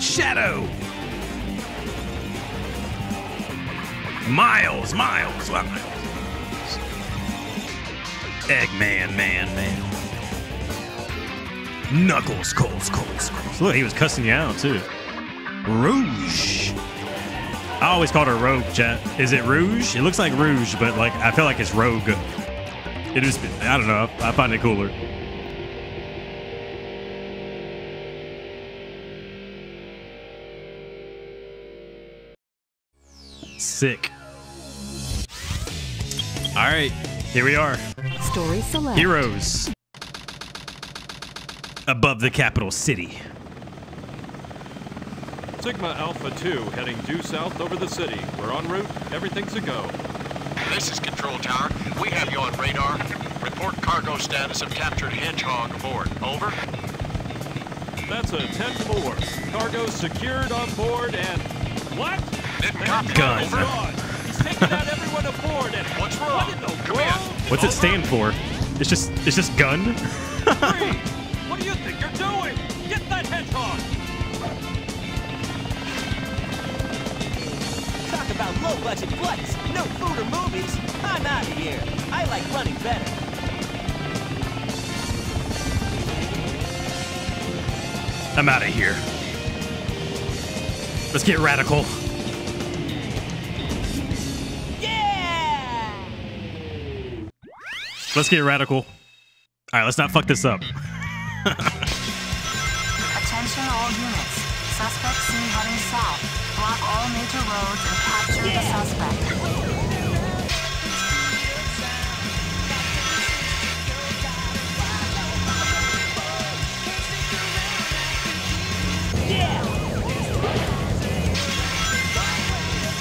Shadow. Miles, Miles, Miles? Eggman, man, man. Knuckles, Coles, Coles, Coles. Look, he was cussing you out too. Rouge. I always called her Rogue, chat. Is it Rouge? It looks like Rouge, but like I feel like it's Rogue. It is. I don't know. I find it cooler. Sick. All right, here we are. Story select. Heroes. Above the capital city. Sigma Alpha 2 heading due south over the city. We're en route. Everything's a go. This is Control Tower. We have you on radar. Report cargo status of captured Hedgehog aboard. Over. That's a 10-4. Cargo secured on board and... What? Didn't copy. Gun. Over. God, he's taking out everyone aboard and... What's wrong? What in the Come world? in. What's it stand for? It's just it's just gun. What do you think you're doing? Get that hedgehog! Talk about low-budget flights, no food or movies. I'm out of here. I like running better. I'm out of here. Let's get radical. Let's get radical. All right, let's not fuck this up. Attention all units. Suspect seen heading south. Block all major roads and capture the suspect.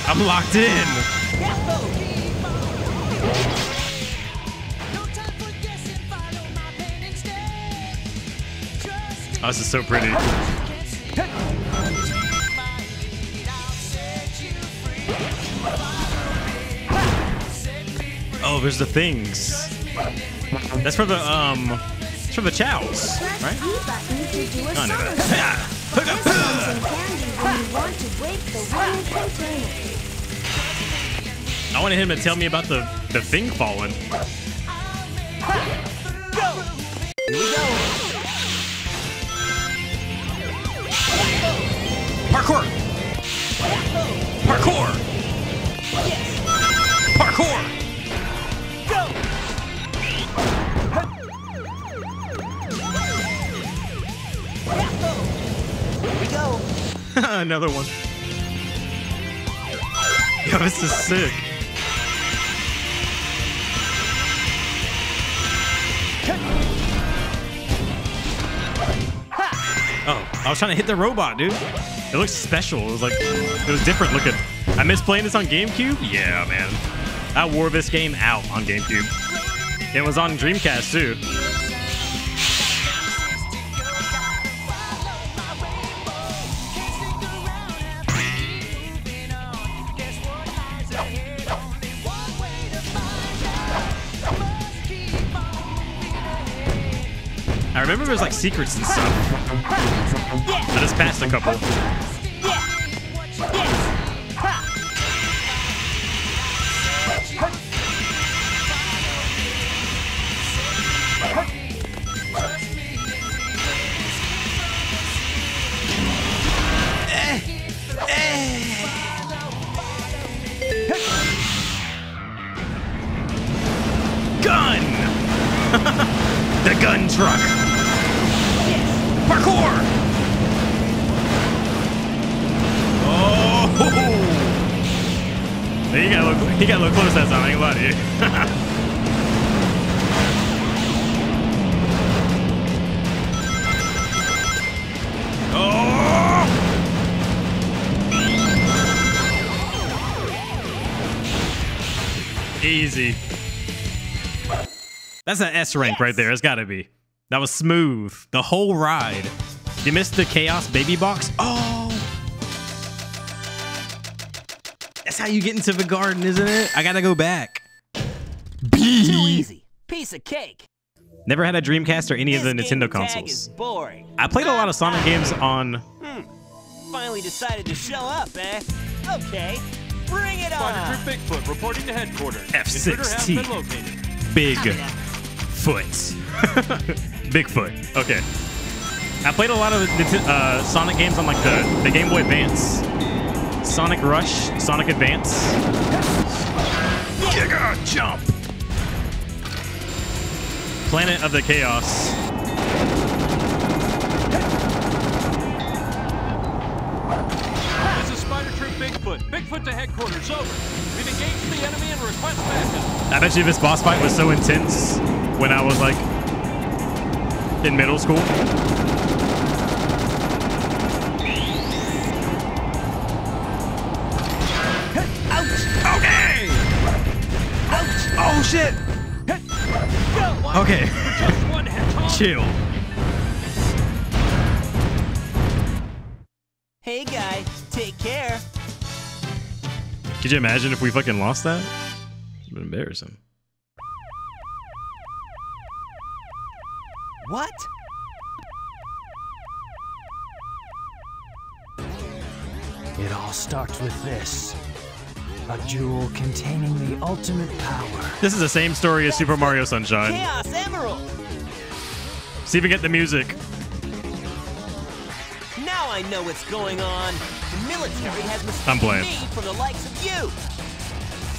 I'm locked in. Oh, this is so pretty. Oh, there's the things. That's for the um, it's for the chows, right? I know that. I wanted him to tell me about the the thing falling. Parkour! Parkour! Parkour! Go. Another one. Yo, this is sick. Oh, I was trying to hit the robot, dude. It looks special. It was like, it was different looking. I miss playing this on GameCube. Yeah, man. I wore this game out on GameCube. It was on Dreamcast too. Remember there's like secrets and stuff. I just passed a couple. That's an S rank right there. It's gotta be. That was smooth. The whole ride. You missed the Chaos Baby Box? Oh! That's how you get into the garden, isn't it? I gotta go back. Too easy. Piece of cake. Never had a Dreamcast or any of the Nintendo game is consoles. boring. I played a lot of Sonic games on finally decided to show up, eh? Okay, bring it Spider on! Troop Bigfoot reporting to headquarters. F-16. been located. Big foot. Bigfoot. Okay. I played a lot of Nint- uh, Sonic games on like the, the Game Boy Advance. Sonic Rush, Sonic Advance. Giga jump. Planet of the Chaos. This is Spider Troop Bigfoot. Bigfoot to headquarters. Over. We've engaged the enemy and request backup. I bet you this boss fight was so intense when I was like in middle school. Okay. Oh shit. Okay. Just one hedgehog. Chill. Hey guy, take care. Could you imagine if we fucking lost that? It'd been embarrassing. What? It all starts with this. A jewel containing the ultimate power. This is the same story as Super Mario Sunshine. Chaos Emerald! See if we get the music. Now I know what's going on. The military has mistaken me for the likes of you.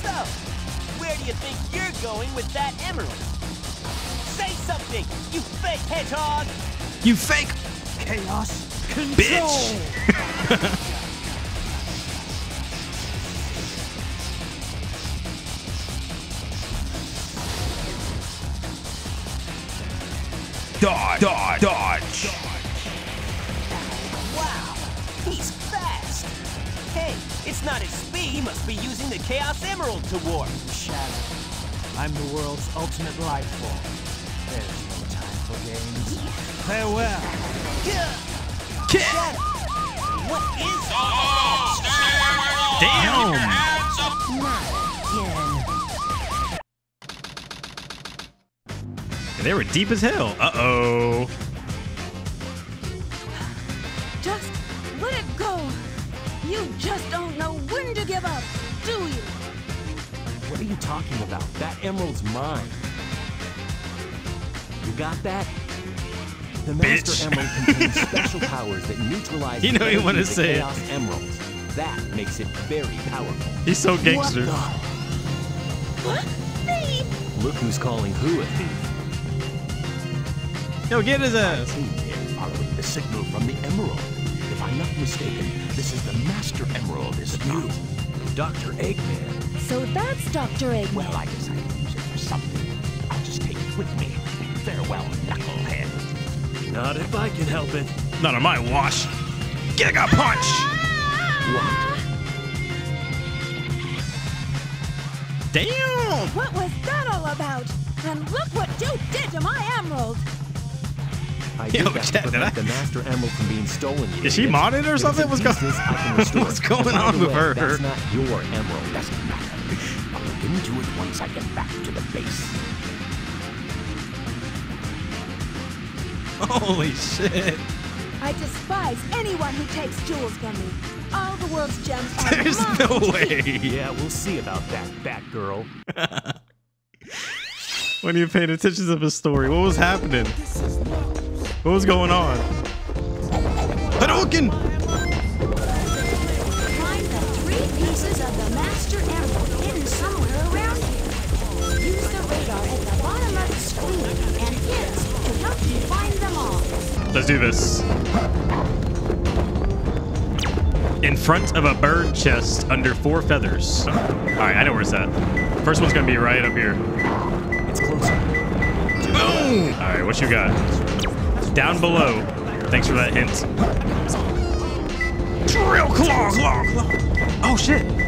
So, where do you think you're going with that emerald? Say something, you fake hedgehog! You fake Chaos control. bitch. Dodge, dodge, dodge. Wow, he's fast. Hey, it's not his speed. He must be using the Chaos Emerald to warp. Shadow. I'm the world's ultimate life form. There's no time for games. Farewell. Shadow, what is Damn. They were deep as hell. Uh oh. Just let it go. You just don't know when to give up, do you? What are you talking about? That emerald's mine. You got that? The Master Bitch. Emerald contains special powers that neutralize You know the you energy wanna of the say it. Chaos Emeralds. That makes it very powerful. He's so gangster. What? Thief! Look who's calling who a thief. Yo, get his ass. Here following the signal from the Emerald. If I'm not mistaken, this is the Master Emerald, is it not? Dr. Eggman. So that's Dr. Eggman. Well, I decided to use it for something. I'll just take it with me. Farewell, knucklehead. Not if I can help it. Not on my wash. Giga punch. What? Damn. What was that all about? And look what you did to my emerald! I Yo, did that to Chad, did prevent I- the Master Emerald from being stolen. you Is she idiot. modded or something? in What's go- pieces, I can restore What's going on with way, her? That's not your emerald. Doesn't matter. I'll look into it once I get back to the base. Holy shit. I despise anyone who takes jewels from me. All the world's gems are There's mine. no way. Yeah, we'll see about that, Batgirl. When you paid attention to the story, what was happening? What was going on? Hadouken! Let's do this. In front of a bird chest under four feathers. All right, I know where it's at. First one's gonna be right up here. It's closer. Boom! All right, what you got? Down below. Thanks for that hint. Drill claw, claw, claw. Oh shit!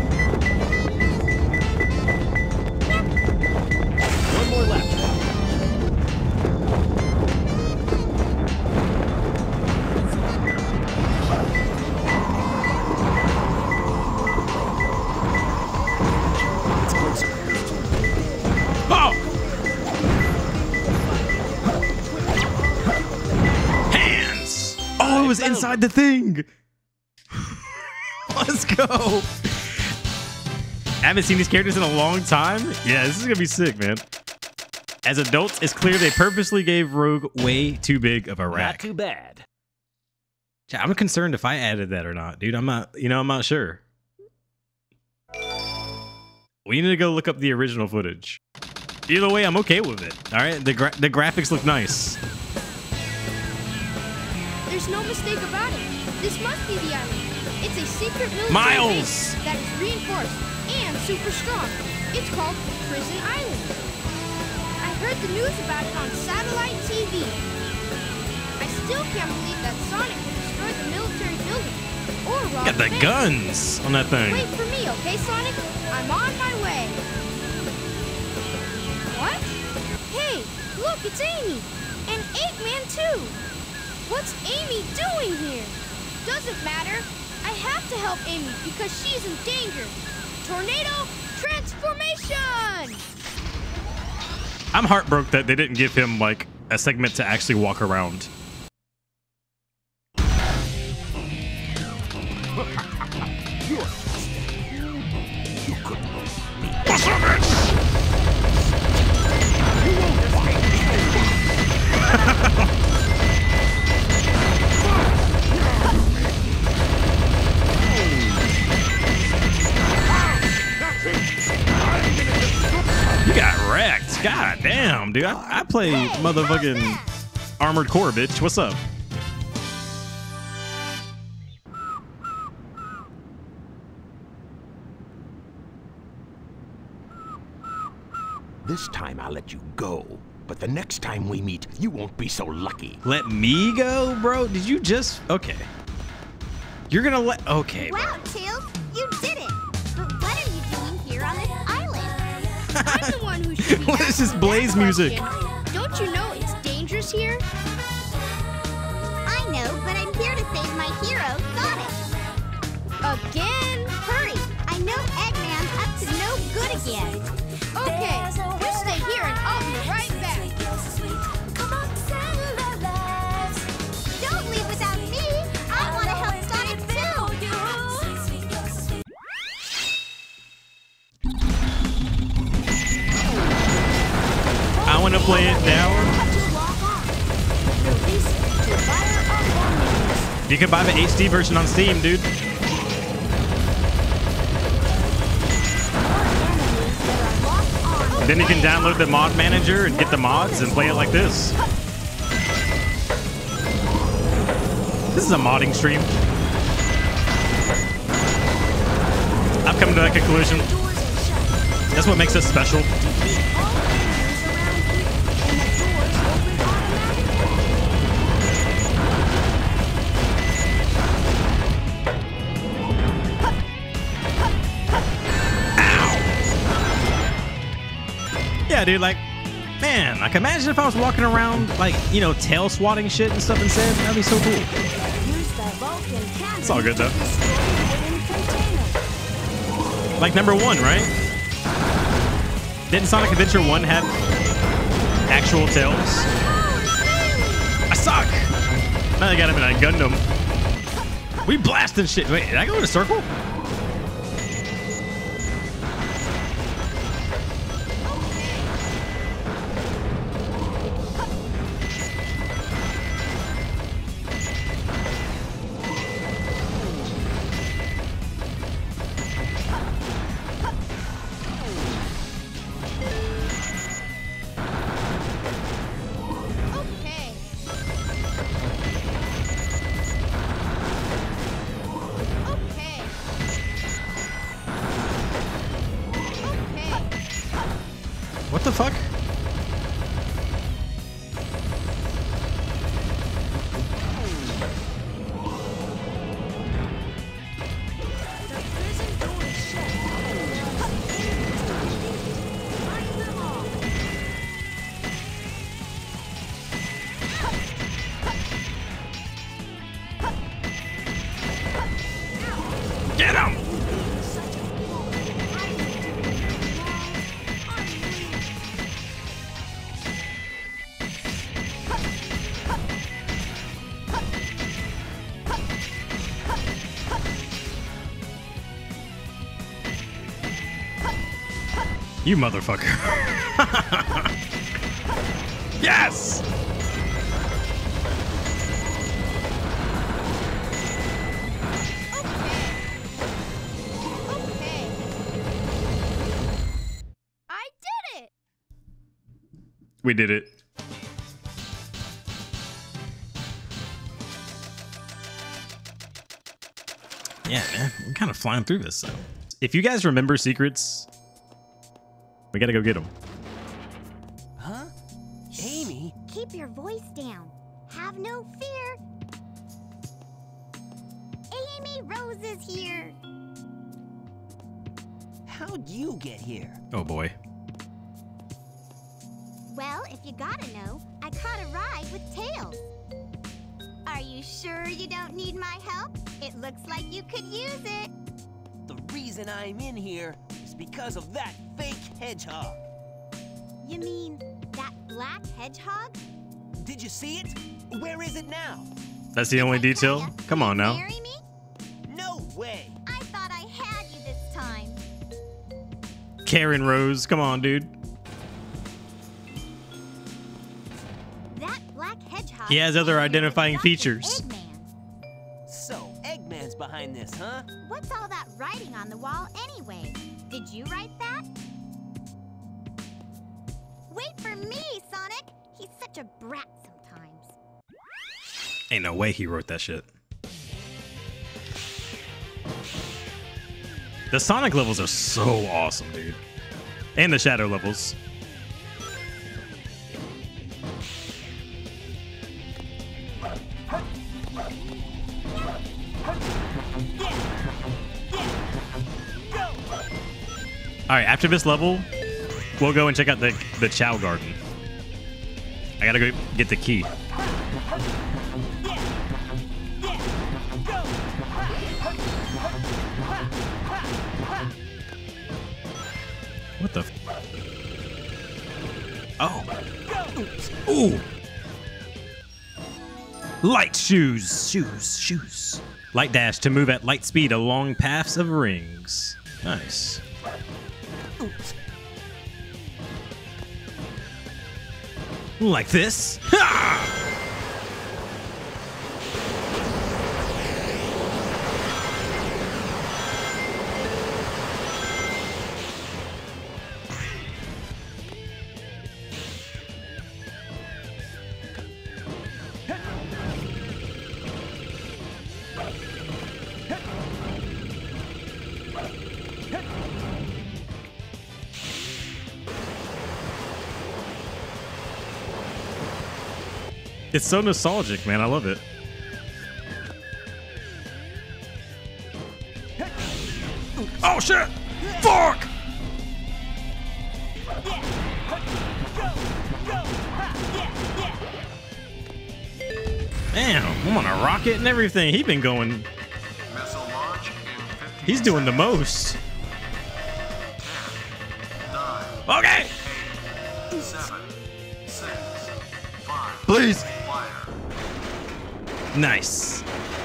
Inside the thing. Let's go. I haven't seen these characters in a long time. Yeah, this is gonna be sick, man. As adults, it's clear they purposely gave Rogue way too big of a rack. Not too bad. I'm concerned if I added that or not, dude. I'm not, you know, I'm not sure. We need to go look up the original footage. Either way, I'm okay with it. All right, the gra- the graphics look nice. There's no mistake about it. This must be the island. It's a secret military Miles! base that is reinforced and super strong. It's called Prison Island. I heard the news about it on satellite TV. I still can't believe that Sonic would destroy the military building or rob Got the bank. guns on that thing. Wait for me, okay, Sonic? I'm on my way. What? Hey, look, it's Amy. And Eggman, too. What's Amy doing here? Doesn't matter. I have to help Amy because she's in danger. Tornado transformation! I'm heartbroken that they didn't give him like a segment to actually walk around. You God damn, dude. I, I play motherfucking Armored Core, bitch. What's up? This time I'll let you go. But the next time we meet, you won't be so lucky. Let me go, bro? Did you just. Okay. You're gonna let. Okay. Wow, Tails, you did it! But what are you doing here on this island? I'm the one who should be What is this asking Blaze music? question. Don't you know it's dangerous here? I know, but I'm here to save my hero, Sonic. Again? Hurry! I know Eggman's up to no good again. Okay, you stay here and I'll be right To play it now. You can buy the HD version on Steam, dude. Then you can download the mod manager and get the mods and play it like this. This is a modding stream. I've come to that conclusion. That's what makes us special. Dude, like, man, like imagine if I was walking around like, you know, tail swatting shit and stuff instead. That'd be so cool. It's all good though. Like number one, right? Didn't Sonic Adventure 1 have actual tails? I suck! Now they got him in a Gundam. We blasting shit. Wait, did I go in a circle? You motherfucker. yes! Okay. I did it! We did it. Yeah, man. We're kind of flying through this. So. If you guys remember secrets, we gotta go get him. Huh? Amy? Keep your voice down. Have no fear. Amy Rose is here. How'd you get here? Oh boy. Well, if you gotta know, I caught a ride with Tails. Are you sure you don't need my help? It looks like you could use it. The reason I'm in here is because of that fake hedgehog. You mean that black hedgehog? Did you see it? Where is it now? That's the only detail? Come on now. Marry me? No way. I thought I had you this time. Karen Rose, come on, dude. That black hedgehog. He has other identifying features. Eggman. So, Eggman's behind this, huh? What's all that writing on the wall anyway? Did you write that? Wait for me, Sonic! He's such a brat sometimes. Ain't no way he wrote that shit. The Sonic levels are so awesome, dude. And the Shadow levels. All right, after this level, we'll go and check out the the Chao Garden. I gotta go get the key. What the? Oh. Ooh. Light shoes, shoes, shoes. Light dash to move at light speed along paths of rings. Nice. Like this. Ha! It's so nostalgic, man. I love it. Oh shit! Fuck! Damn, I'm on a rocket and everything. He been going. Missile launch in 15 He's doing the most.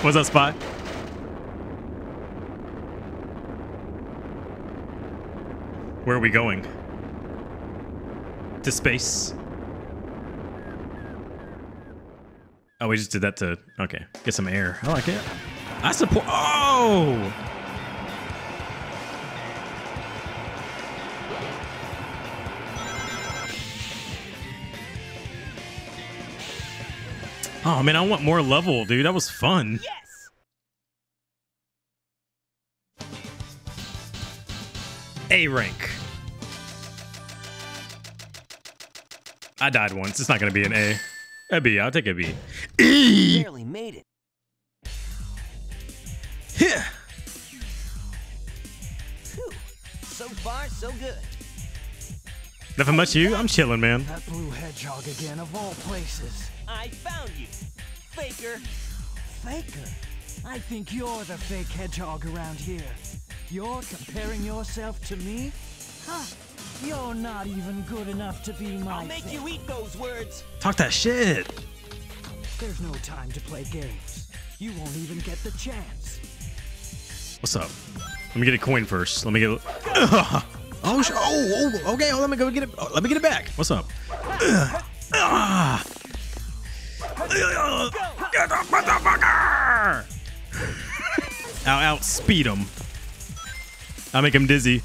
What's up, Spot? Where are we going? To space. Oh, we just did that to okay, get some air. I like it. I support. Oh. Oh man, I want more level, dude. That was fun. Yes! A rank. I died once. It's not gonna be an A. A B. I'll take a B. E. Barely made it. Yeah. So far, so good. Nothing much. You? I'm chilling, man. That blue hedgehog again, of all places. I found you. Faker. Faker. I think you're the fake hedgehog around here. You're comparing yourself to me? Huh. You're not even good enough to be my I'll make fake. you eat those words. Talk that shit. There's no time to play games. You won't even get the chance. What's up? Let me get a coin first. Let me get. Ugh. Oh, sh- oh, oh, okay. Oh, let me go get it. Oh, let me get it back. What's up? Ugh. Ah. Get the motherfucker! I'll outspeed him. I'll make him dizzy.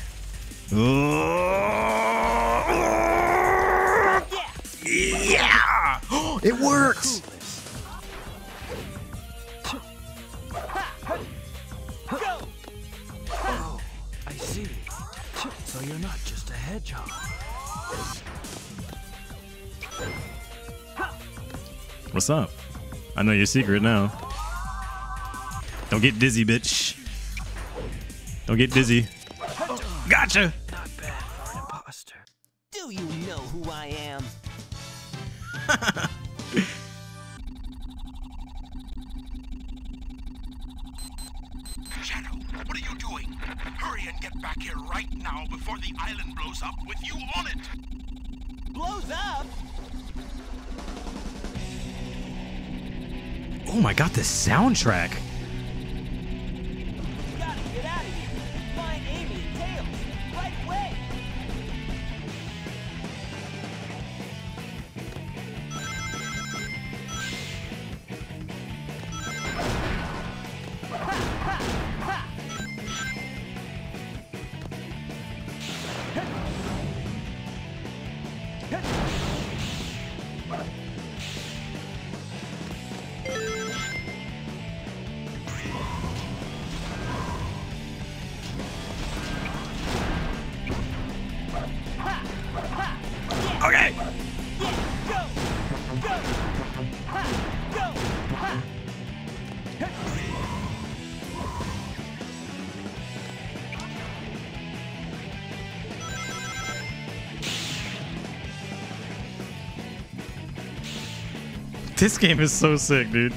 Yeah! It works! Hedgehog. What's up? I know your secret now. Don't get dizzy, bitch. Don't get dizzy. Gotcha! Not bad for an imposter. Do you know who I am? now before the island blows up with you on it! Blows up? Oh my god, the soundtrack. This game is so sick, dude.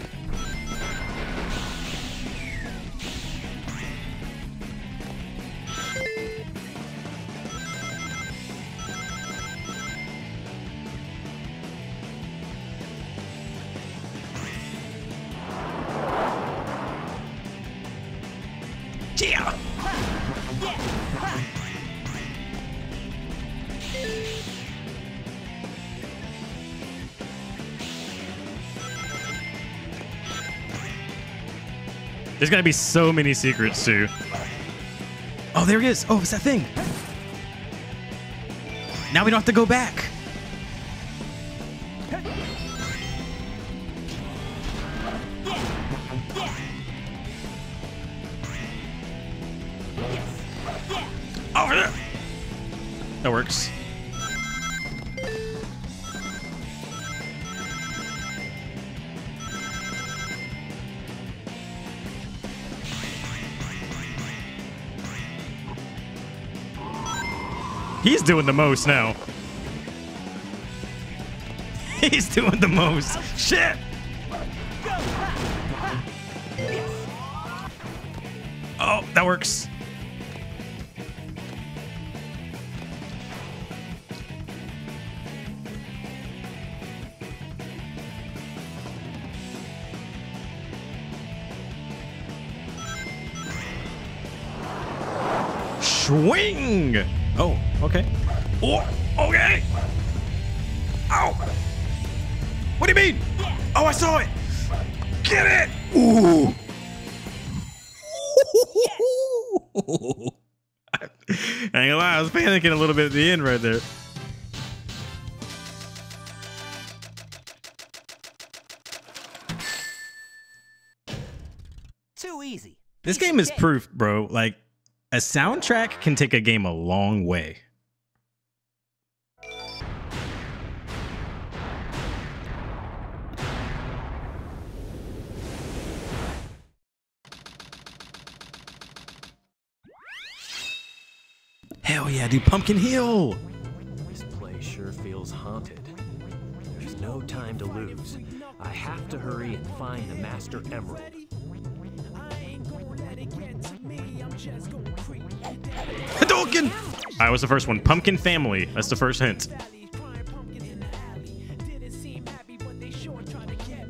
There's gotta be so many secrets too. Oh, there it is. Oh, it's that thing. Now we don't have to go back. Over there. That works. He's doing the most now. He's doing the most. Shit. Oh, that works. Swing! Okay. Oh, okay. Ow! What do you mean? Oh, I saw it! Get it! Ooh! I ain't gonna lie, I was panicking a little bit at the end right there. Too easy. This game is proof, bro. Like, a soundtrack can take a game a long way. Hell yeah, dude. Pumpkin Hill. This place sure feels haunted. There's no time to lose. I have to hurry and find the Master Emerald. Hadouken! I was the first one. Pumpkin Family. That's the first hint.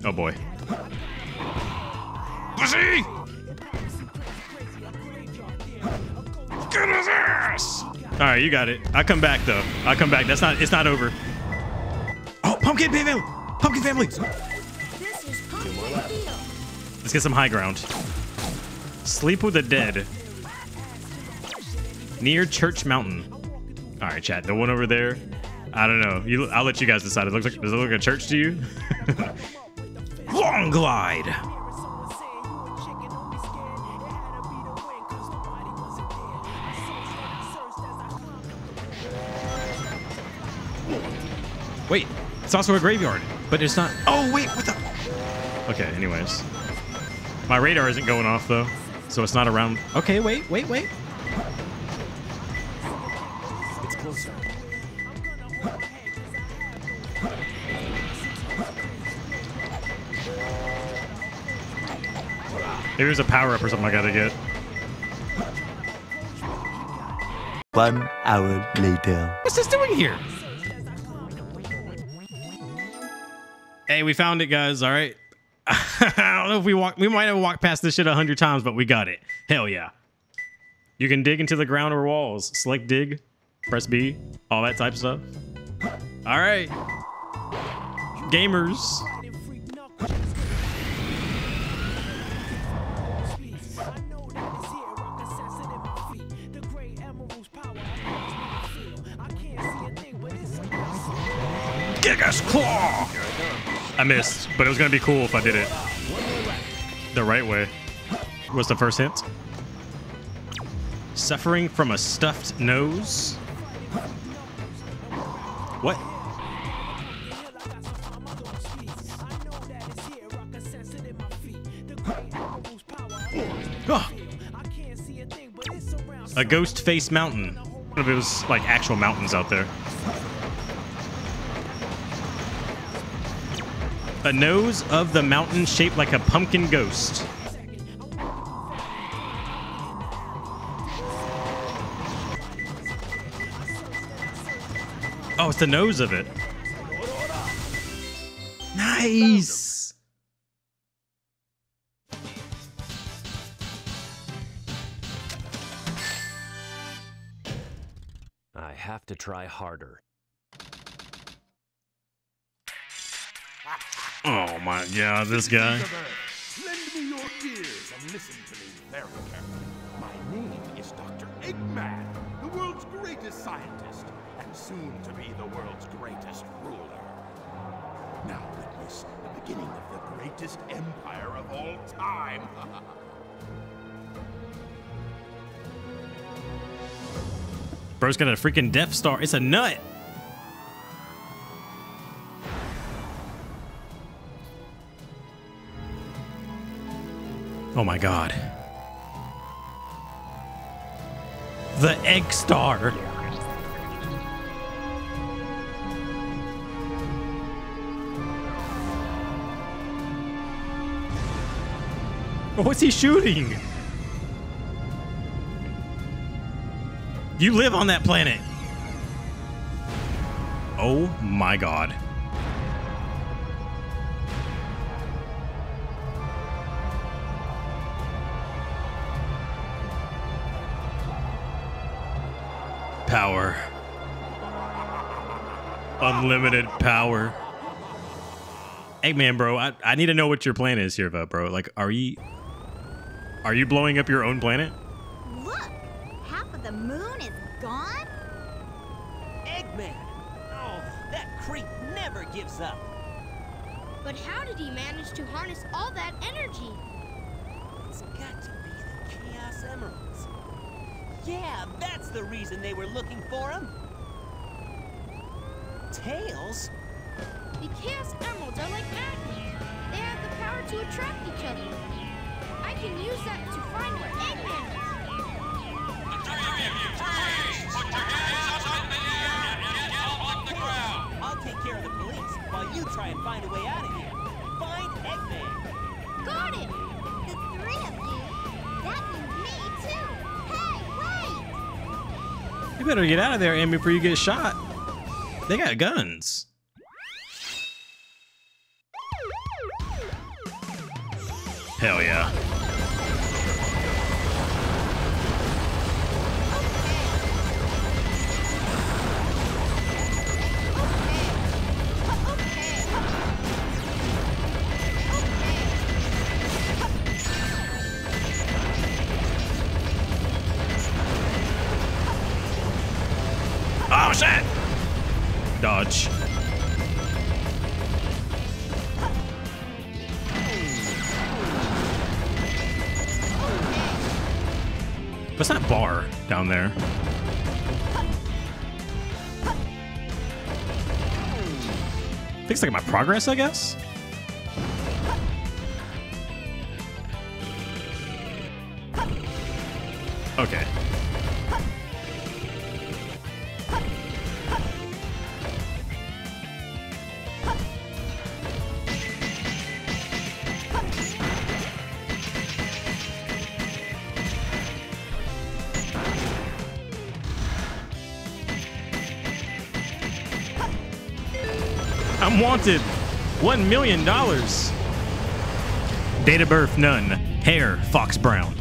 Oh boy. All right, you got it. I come back though. I come back. That's not. It's not over. Oh, pumpkin family. Pumpkin family. Let's get some high ground. Sleep with the dead. Near Church Mountain. All right, chat. The one over there. I don't know. You, I'll let you guys decide. It looks like does it look like a church to you? Long glide. Wait, it's also a graveyard, but it's not. Oh wait, what the? Okay. Anyways, my radar isn't going off though, so it's not around. Okay, wait, wait, wait. It's closer. Maybe there's a power up or something I gotta get. One hour later. What's this doing here? Hey, we found it, guys. All right. I don't know if we walk. We might have walked past this shit a hundred times, but we got it. Hell yeah. You can dig into the ground or walls. Select dig, press B, all that type of stuff. All right. Gamers. I missed, but it was gonna be cool if I did it the right way. What's the first hint? Suffering from a stuffed nose? What? Oh. A ghost face mountain. What if it was like actual mountains out there? A nose of the mountain shaped like a pumpkin ghost. Oh, it's the nose of it. Nice. I have to try harder. My god, this guy. Lend me your ears and listen to me very carefully. My name is Dr. Eggman, the world's greatest scientist, and soon to be the world's greatest ruler. Now witness the beginning of the greatest empire of all time. Bro's got a freaking Death Star. It's a nut. Oh my god. The Egg Star. What's he shooting? You live on that planet. Oh my god. Power. Unlimited power. Eggman, bro, I, I need to know what your plan is here, though, bro. Like, are you are you blowing up your own planet? Look, half of the moon is gone. Eggman! Oh, that creep never gives up. But how did he manage to harness all that energy? It's got to be the Chaos Emeralds. Yeah, that's the reason they were looking for him. Tails? The Chaos Emeralds are like magnets. They have the power to attract each other. I can use that to find where Eggman is. I'll take care of the police while you try and find a way out of here. You better get out of there, Amy, before you get shot. They got guns. Hell yeah. Like my progress, I guess. Wanted. One million dollars. Date of birth, none. Hair, fox brown.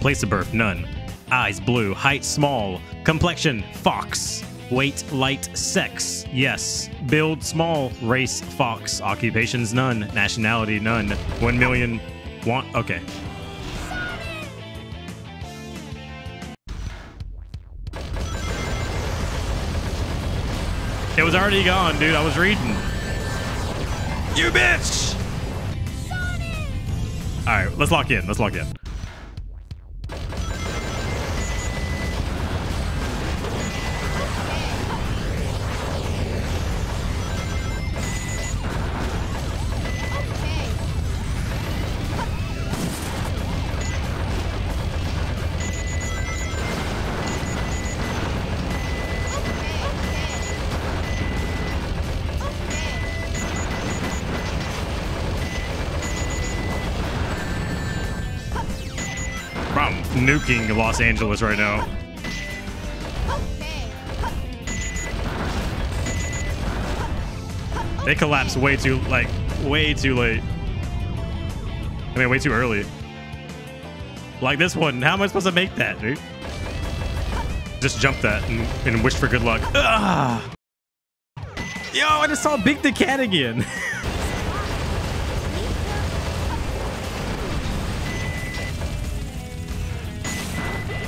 Place of birth, none. Eyes, blue. Height, small. Complexion, fox. Weight, light. Sex, yes. Build, small. Race, fox. Occupations, none. Nationality, none. One million. Want, okay. It was already gone, dude. I was reading. You bitch! All right, let's lock in. Let's lock in. Nuking Los Angeles right now. They collapsed way too, like, way too late. I mean, way too early. Like this one, how am I supposed to make that, dude? Just jump that and, and wish for good luck. Ah! Yo, I just saw Big the Cat again.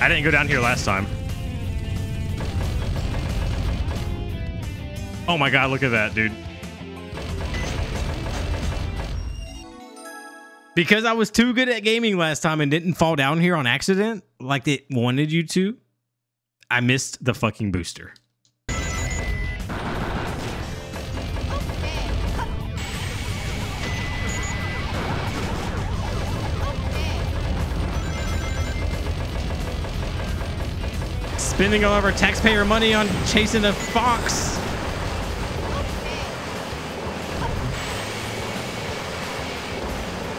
I didn't go down here last time. Oh my god, look at that, dude. Because I was too good at gaming last time and didn't fall down here on accident like it wanted you to, I missed the fucking booster. Spending all of our taxpayer money on chasing a fox.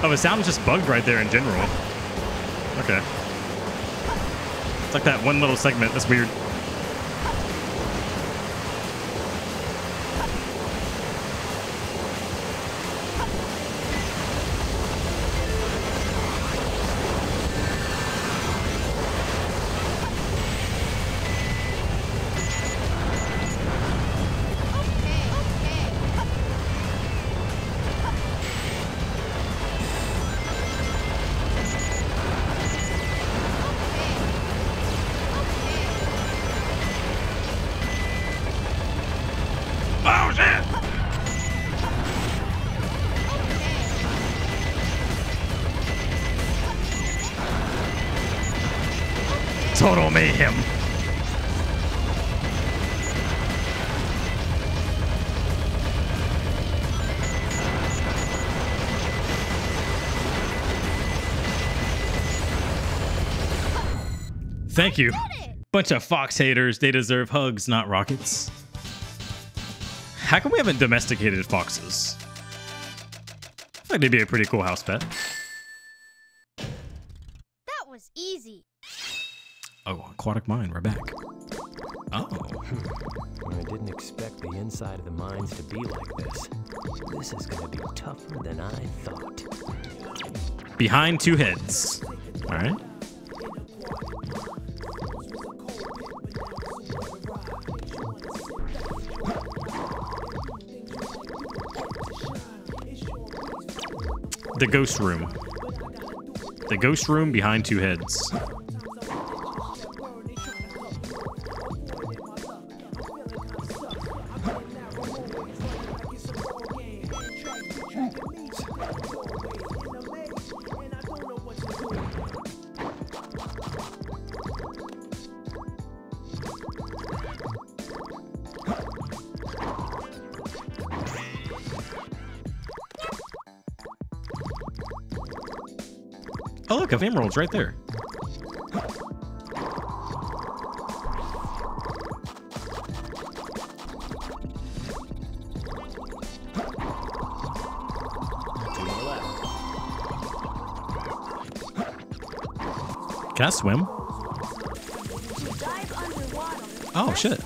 Oh, the sound's just bugged right there in general. Okay. It's like that one little segment. That's weird. Thank you. Bunch of fox haters. They deserve hugs, not rockets. How come we haven't domesticated foxes? I feel like they'd be a pretty cool house pet. That was easy. Oh, aquatic mine, we're back. Oh. I didn't expect the inside of the mines to be like this. This is gonna be tougher than I thought. Behind two heads. All right. The ghost room. The ghost room behind two heads. Look, emerald's right there. To our left. Can I swim? Oh, shit.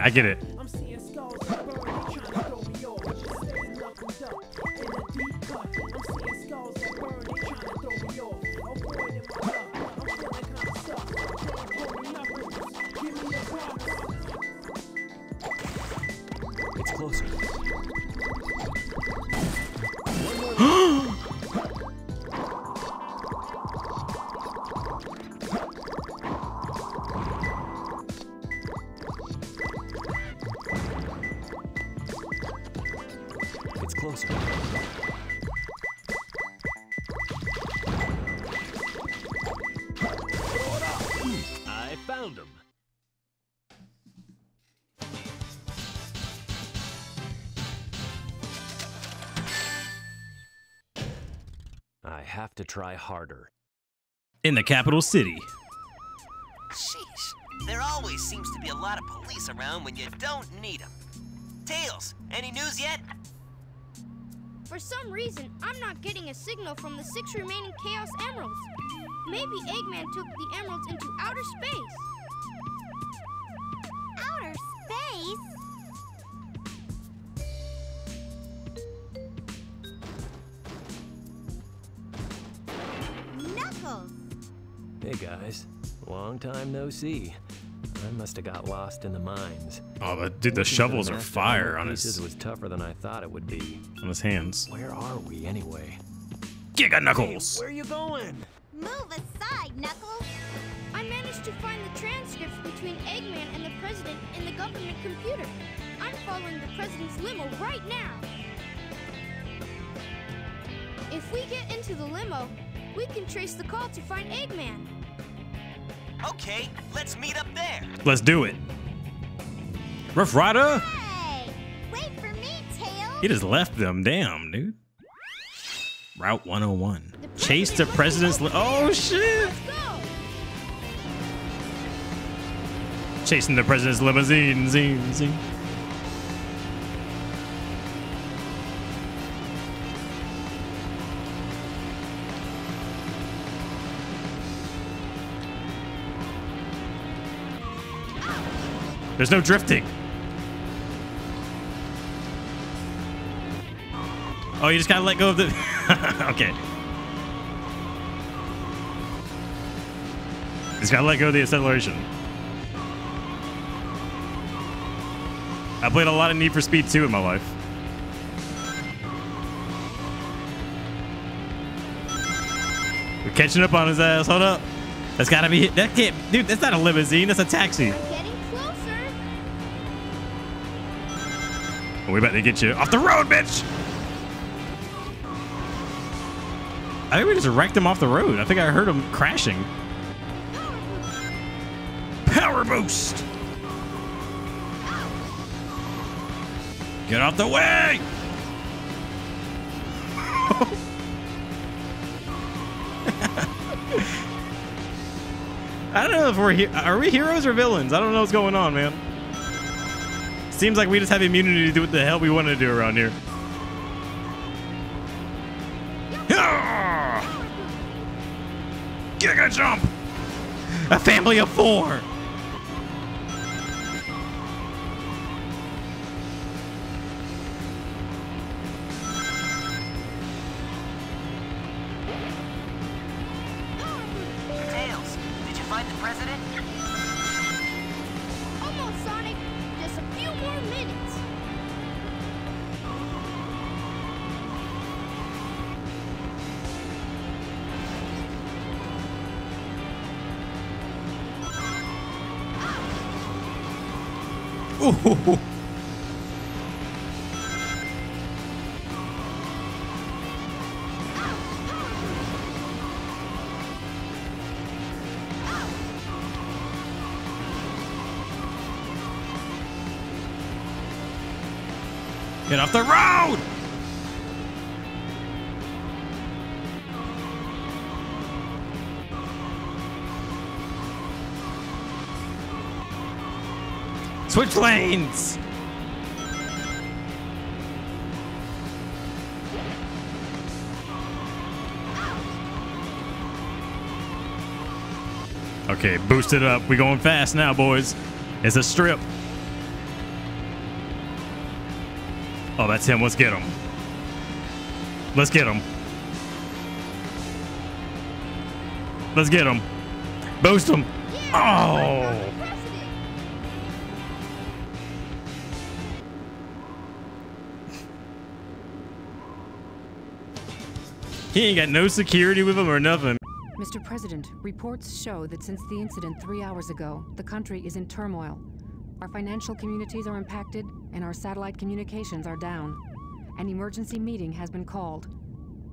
I get it. In the capital city. Have lost in the mines. Oh, but dude, the Looking for shovels are fire emerald on pieces his was tougher than I thought it would be. on his hands. Where are we anyway? Giga Knuckles. Where are you going? Move aside, Knuckles. I managed to find the transcripts between Eggman and the President in the government computer. I'm following the President's limo right now. If we get into the limo, we can trace the call to find Eggman. Okay, let's meet up there. Let's do it. Rough Rider. Hey, wait for me, Tails. He just left them. Damn, dude. Route 101. Chase the president's. Oh shit! Let's go! Chasing the president's limousine. Zing, zing. There's no drifting. Oh, you just gotta let go of the. okay. Just gotta let go of the acceleration. I played a lot of Need for Speed 2 in my life. We're catching up on his ass. Hold up. That's gotta be. That can't. Dude, that's not a limousine. That's a taxi. I'm getting closer. We about to get you off the road, bitch. I think we just wrecked him off the road. I think I heard him crashing. Power boost. Get out the way. I don't know if we're here. Are we heroes or villains? I don't know what's going on, man. Seems like we just have immunity to do what the hell we want to do around here. Family of four! Lanes! Okay, boost it up. We going fast now, boys. It's a strip. Oh, that's him. Let's get him. Let's get him. Let's get him. Boost him. Oh. He ain't got no security with him or nothing. Mr. President, reports show that since the incident three hours ago, the country is in turmoil. Our financial communities are impacted, and our satellite communications are down. An emergency meeting has been called.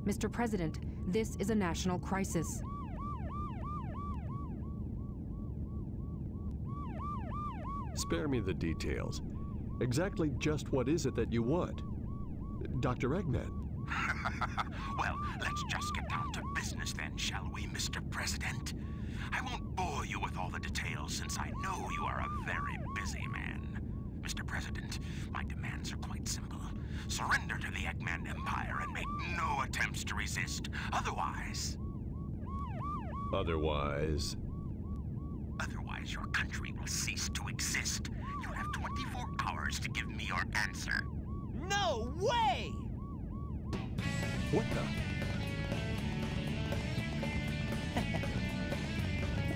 Mr. President, this is a national crisis. Spare me the details. Exactly just what is it that you want? Dr. Eggman. well, let's just get down to business then, shall we, Mr. President? I won't bore you with all the since I know you are a very busy man. Mr. President, my demands are quite simple. Surrender to the Eggman Empire and make no attempts to resist. Otherwise, Otherwise. otherwise your country will cease to exist. You'll have 24 hours to give me your answer. No way! What the?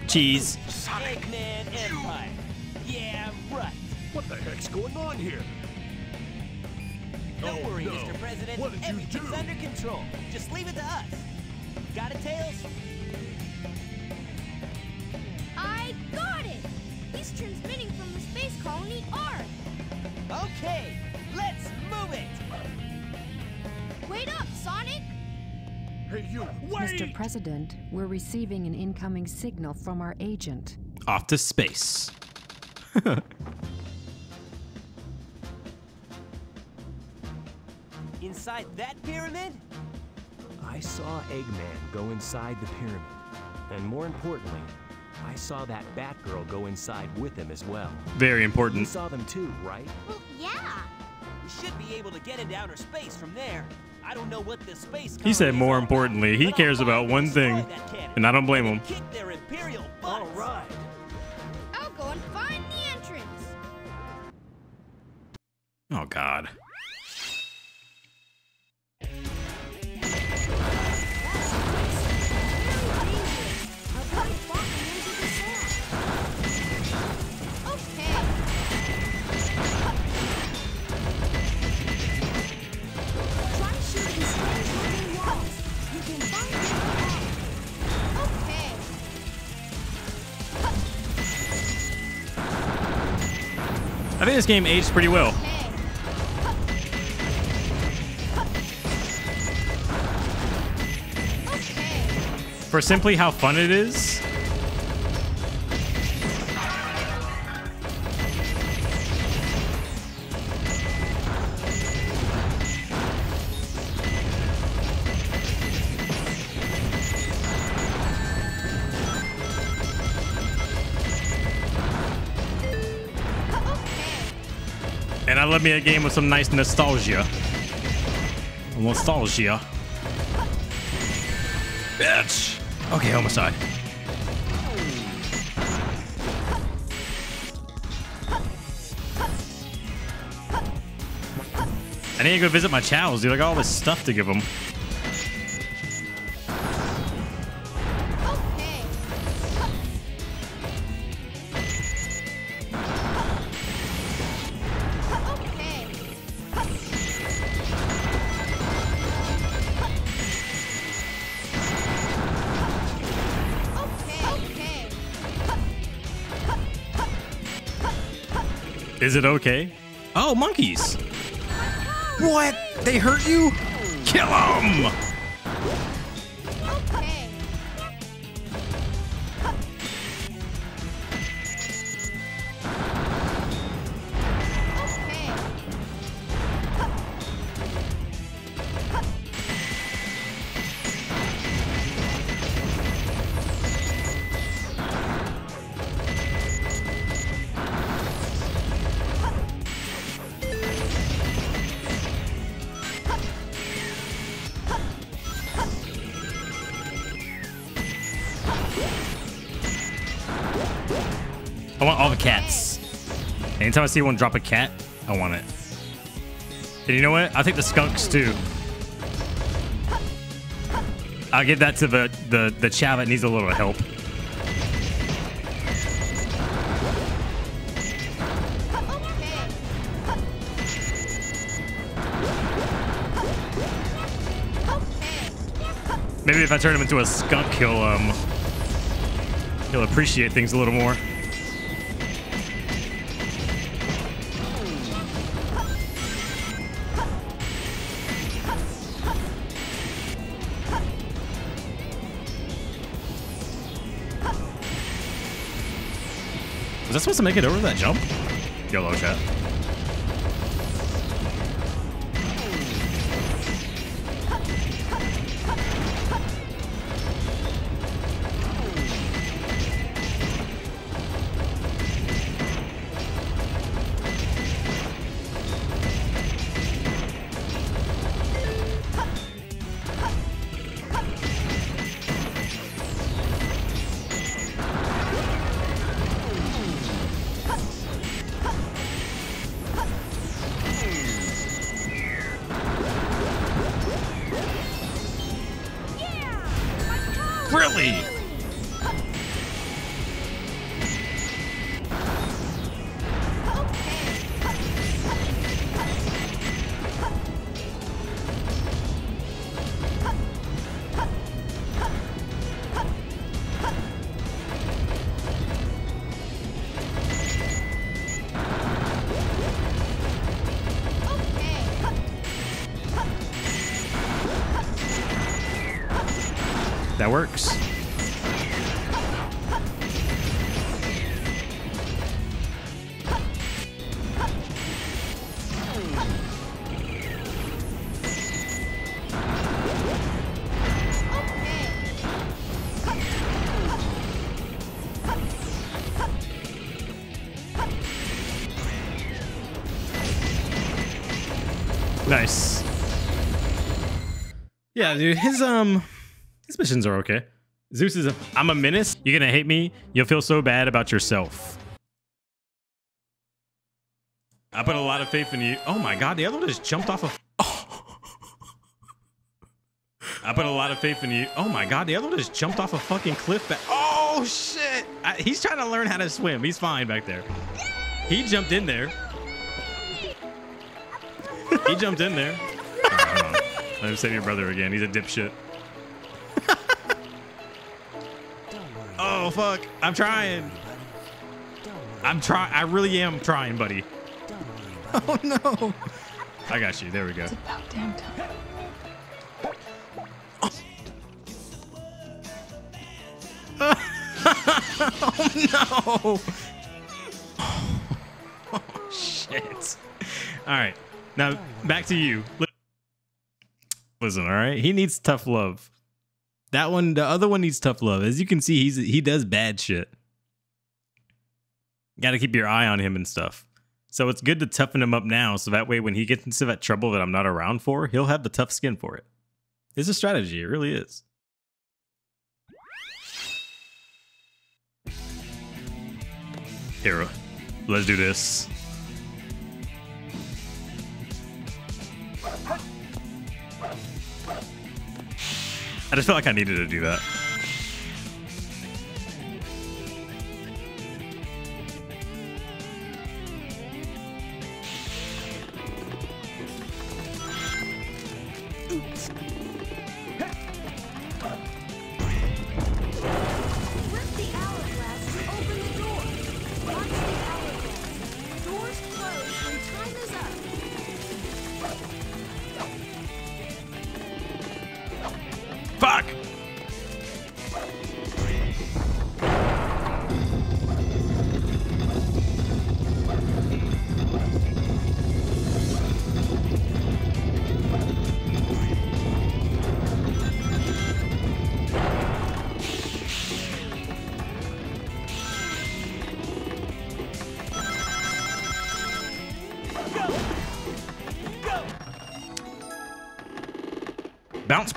Cheese. Eggman Empire. Yeah, right. What the heck's going on here? Don't Oh, worry, no. Mr. President. What did you Everything's do? under control. Just leave it to us. Got it, Tails? I got it! He's transmitting from the space colony Ark. Okay, let's move it! Wait up, Sonic! Hey, you, Mr. President, we're receiving an incoming signal from our agent. Off to space. Inside that pyramid? I saw Eggman go inside the pyramid. And more importantly, I saw that Batgirl go inside with him as well. Very You important. saw them too, right? Well, yeah. We should be able to get into outer space from there. I don't know what this space He said more importantly, he cares about one thing, and I don't blame him. Kick their imperial butts. All right. I'll go and find the entrance. Oh, God. Think this game aged pretty well. For simply how fun it is. Love me a game with some nice nostalgia. Nostalgia. Bitch. Okay, homicide. I need to go visit my chows, dude. I got all this stuff to give them. Is it okay? Oh, monkeys. What? They hurt you? Kill them! Want all the cats. Anytime I see one drop a cat, I want it. And you know what? I'll take the skunks too. I'll give that to the the the Chao that needs a little help. Maybe if I turn him into a skunk, he'll um he'll appreciate things a little more. Supposed to make it over that jump? YOLO chat. Yeah, dude, his um his missions are okay. Zeus is a I'm a menace. You're gonna hate me. You'll feel so bad about yourself. I put a lot of faith in you. Oh my god, the other one just jumped off of I put a lot of faith in you. Oh my god, the other one just jumped off a fucking cliff back. Oh shit! I, he's trying to learn how to swim. He's fine back there. He jumped in there. he jumped in there. Alright, hold on. I'm saving your brother again. He's a dipshit. oh fuck! I'm trying. I'm trying. I really am trying, buddy. Oh no! I got you. There we go. It's About damn time. oh no! Oh shit! All right, now back to you. All right. He needs tough love. That one, the other one needs tough love. As you can see, he's he does bad shit. Got to keep your eye on him and stuff. So it's good to toughen him up now, so that way when he gets into that trouble that I'm not around for, he'll have the tough skin for it. It's a strategy. It really is. Here, let's do this. I just felt like I needed to do that.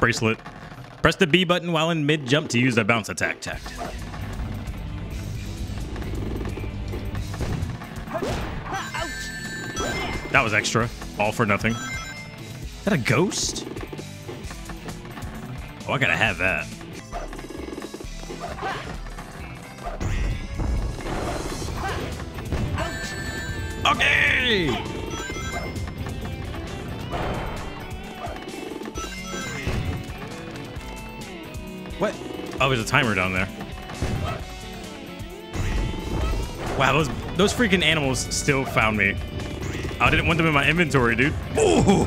Bracelet. Press the B button while in mid jump to use the bounce attack tactic. That was extra. All for nothing. Is that a ghost? Oh, I gotta have that. There's a timer down there. Wow, those those freaking animals still found me. I didn't want them in my inventory, dude. Ooh!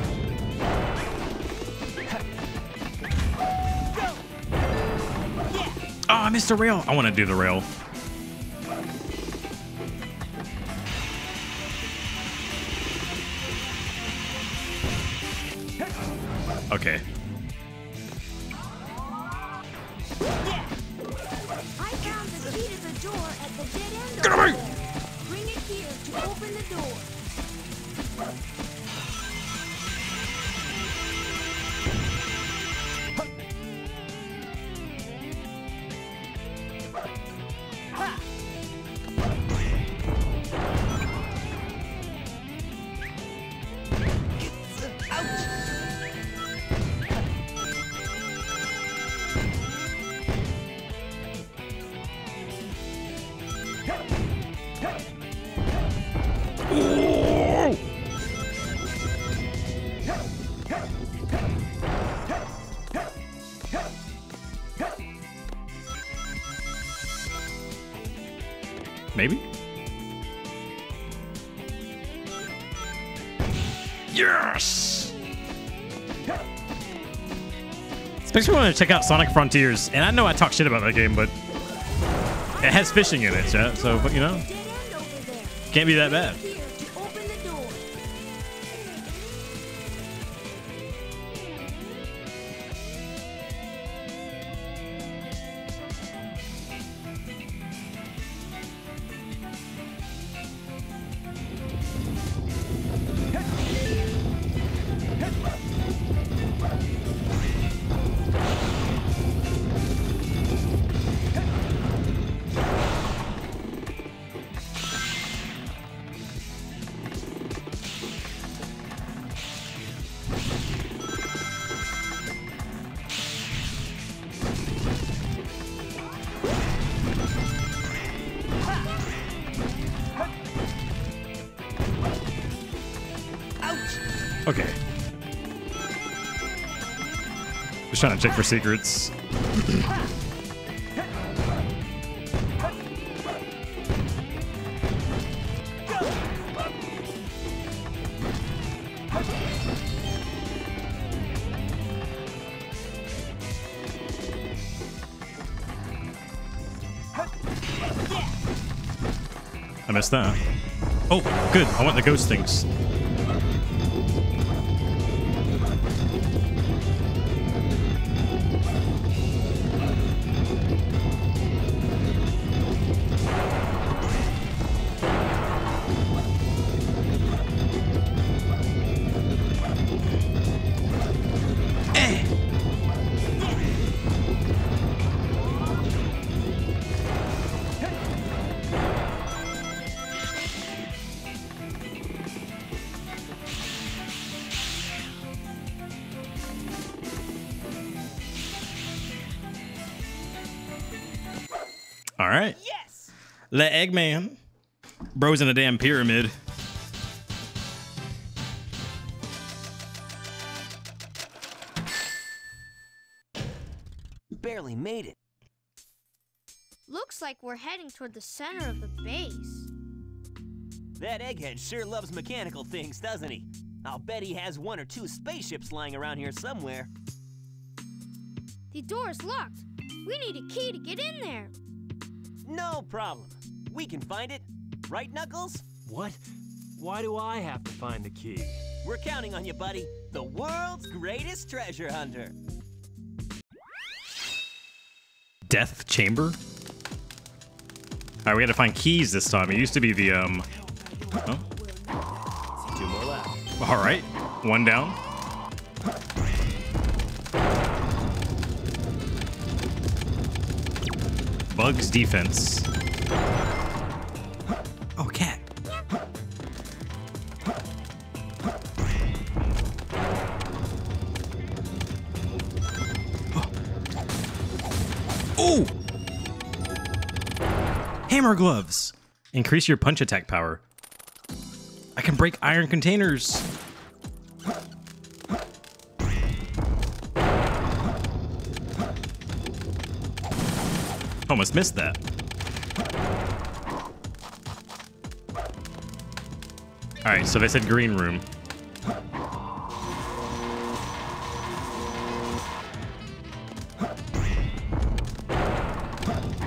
Ah, oh, I missed the rail. I want to do the rail. Open the door. When I check out Sonic Frontiers, and I know I talk shit about that game, but it has fishing in it, so, but you know, can't be that bad. Trying to check for secrets. I missed that. Oh, good. I want the ghost things. Le Eggman. Bro's in a damn pyramid. Barely made it. Looks like we're heading toward the center of the base. That egghead sure loves mechanical things, doesn't he? I'll bet he has one or two spaceships lying around here somewhere. The door is locked. We need a key to get in there. No problem. We can find it. Right, Knuckles? What? Why do I have to find the key? We're counting on you, buddy. The world's greatest treasure hunter. Death Chamber? All right, we got to find keys this time. It used to be the, um... Oh, Two more left. all right. One down. Bugs defense. Oh, cat. Oh! Hammer gloves. Increase your punch attack power. I can break iron containers. Almost missed that. Alright, so they said green room.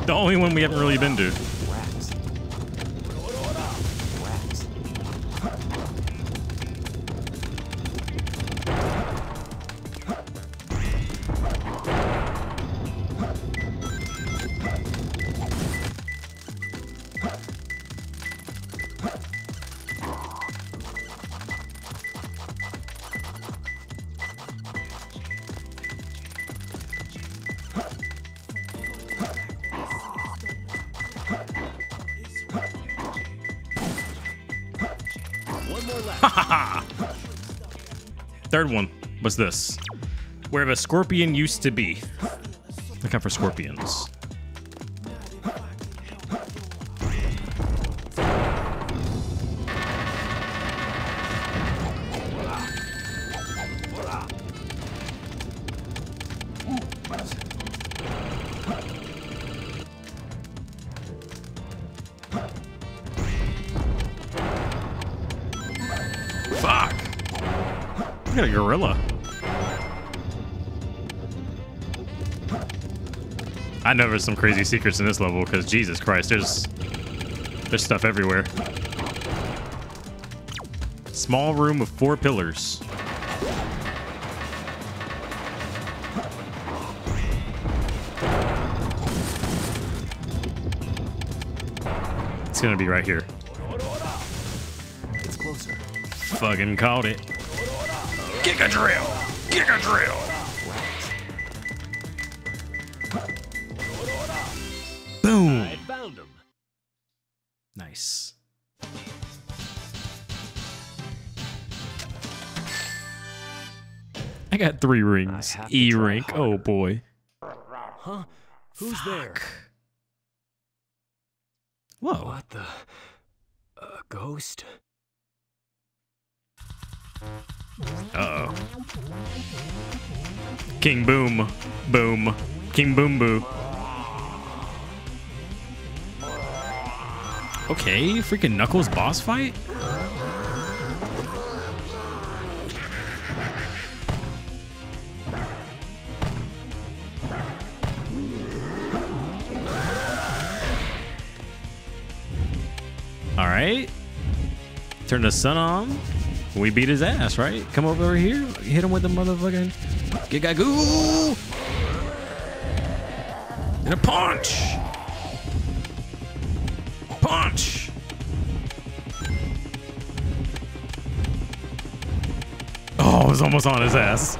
The only one we haven't really been to. This. Where the scorpion used to be. Look out for scorpions. Know there's some crazy secrets in this level because Jesus Christ, there's there's stuff everywhere. Small room with four pillars. It's gonna be right here. It's closer. Fucking caught it. Giga drill! Giga drill! I got three rings. E rank. Oh boy. Huh? Who's there? Whoa. What the? A ghost? Uh oh. King Boom. Boom. King Boom Boo. Okay, freaking Knuckles boss fight? Alright. Turn the sun on. We beat his ass, right? Come over here. Hit him with the motherfucking Gigagoo! And a punch! Punch! Oh, it was almost on his ass.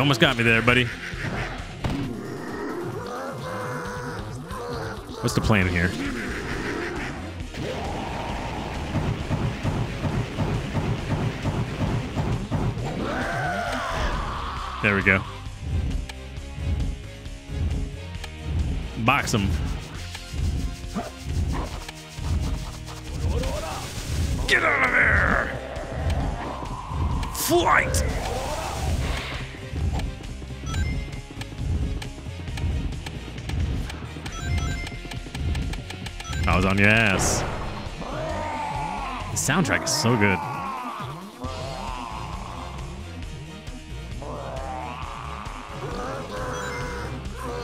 You almost got me there, buddy. What's the plan here? There we go. Box him. Soundtrack is so good.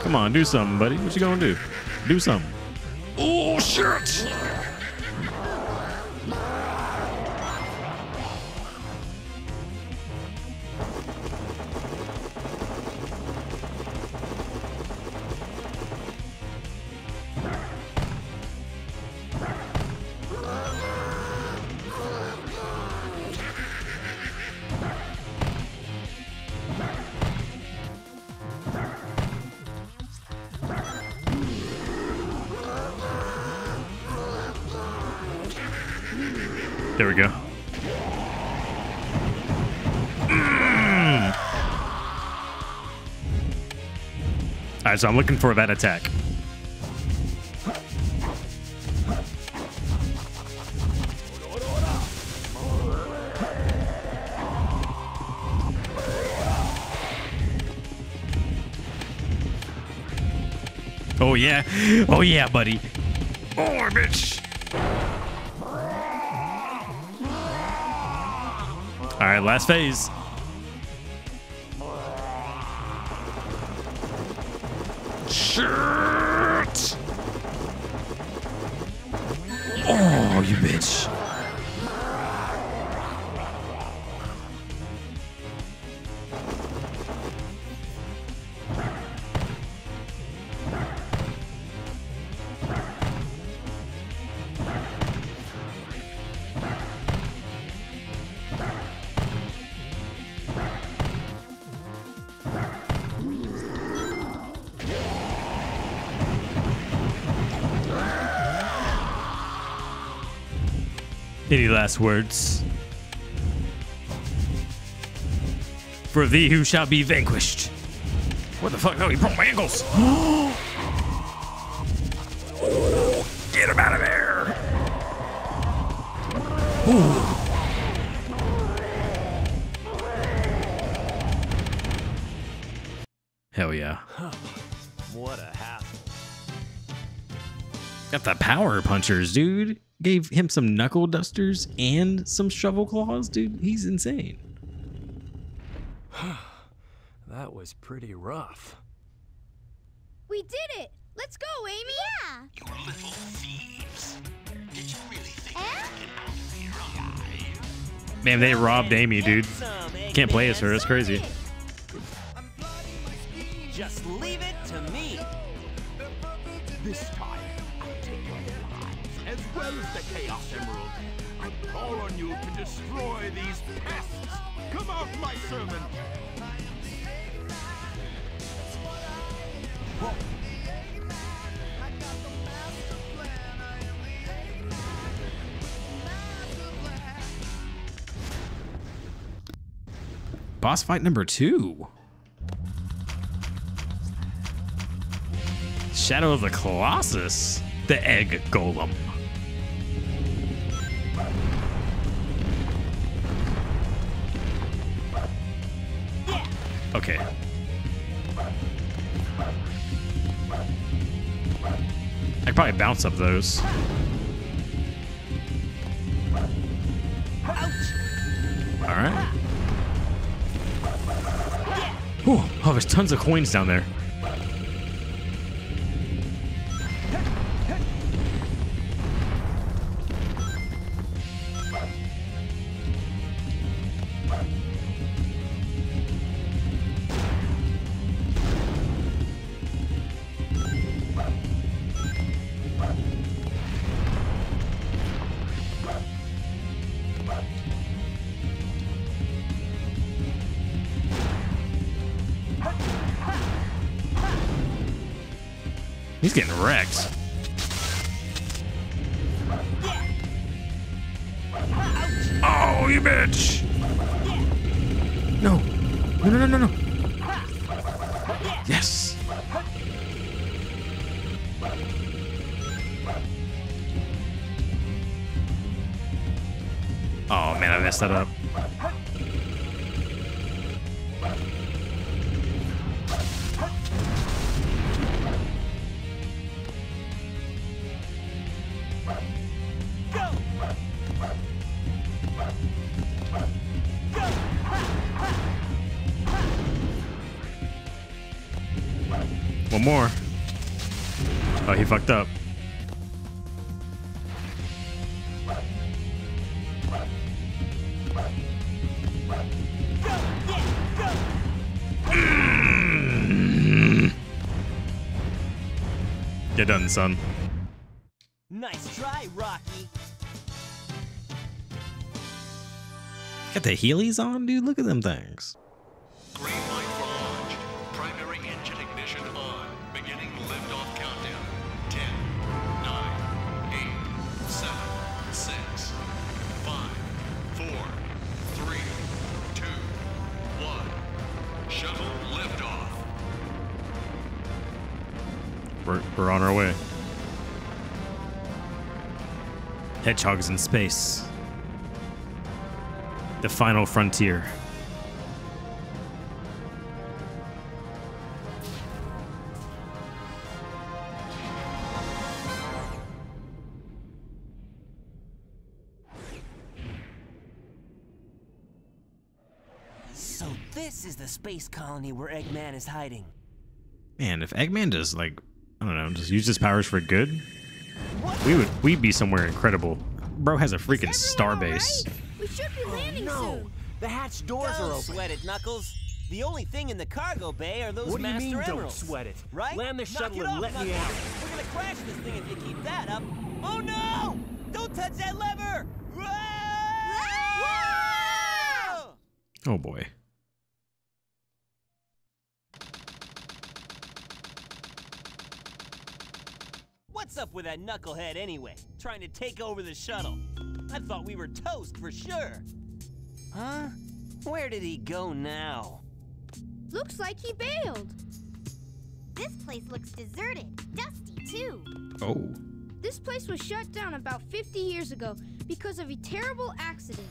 Come on, do something, buddy. What you gonna do? Do something. Oh shit! So I'm looking for that attack. Oh yeah, oh yeah, buddy. Oh, bitch. All right, last phase. Last words? For thee who shall be vanquished. What the fuck? No, he broke my ankles. Oh, get him out of there. Ooh. Hell yeah. What a hassle. Got the power punchers, dude. Gave him some knuckle dusters and some shovel claws, dude. He's insane. That was pretty rough. We did it! Let's go, Amy! Yeah! You little thieves. Did you really think eh? you could get out of here alive? Man, they robbed Amy, dude. Can't play as her. That's crazy. Boss fight number two. Shadow of the Colossus. The egg golem. Okay. I probably bounce up those. Oh, there's tons of coins down there. No, no, no, no, no. Yes. Oh, man, I messed that up. More. Oh, he fucked up. Get done, son. Nice try, Rocky. Got the Heelys on, dude. Look at them things. Hedgehogs in space. The final frontier. So this is the space colony where Eggman is hiding. Man, if Eggman does like I don't know, just use his powers for good, we would we'd be somewhere incredible. Bro has a freaking star base. We should be oh, landing no. soon. The hatch doors Don't are open. sweat it, Knuckles. The only thing in the cargo bay are those What do you master mean, don't sweat it? Right? Land the Knock shuttle and off, let me out. We're gonna crash this thing if you keep that up. Oh no! Don't touch that lever! Whoa! Oh boy. What's up with that knucklehead anyway? Trying to take over the shuttle. I thought we were toast for sure. Huh? Where did he go now? Looks like he bailed. This place looks deserted, dusty too. Oh. This place was shut down about 50 years ago because of a terrible accident.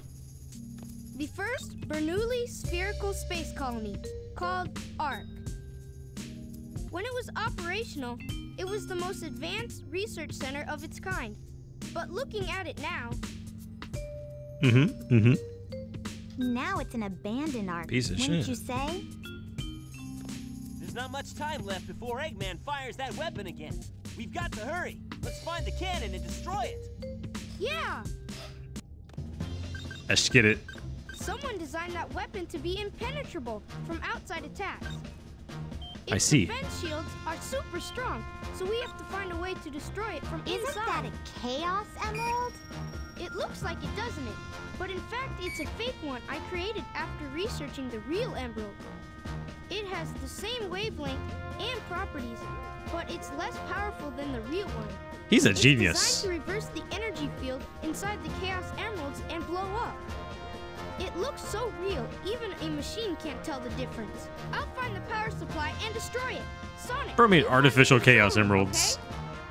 The first Bernal spherical space colony, called ARK. When it was operational, it was the most advanced research center of its kind. But looking at it now, Mm-hmm. Mm-hmm. Now it's an abandoned ark. Piece of wouldn't shit. you say? There's not much time left before Eggman fires that weapon again. We've got to hurry. Let's find the cannon and destroy it. yeah, Let's get it. someone designed that weapon to be impenetrable from outside attacks. I Its see. defense shields are super strong, so we have to find a way to destroy it from Isn't inside. that a chaos emerald? It looks like it, doesn't it? But in fact, it's a fake one I created after researching the real emerald. It has the same wavelength and properties, but it's less powerful than the real one. He's a It's genius. designed to reverse the energy field inside the Chaos Emeralds and blow up. It looks so real, even a machine can't tell the difference. I'll find the power supply and destroy it. Sonic. Bro made you artificial chaos control emeralds.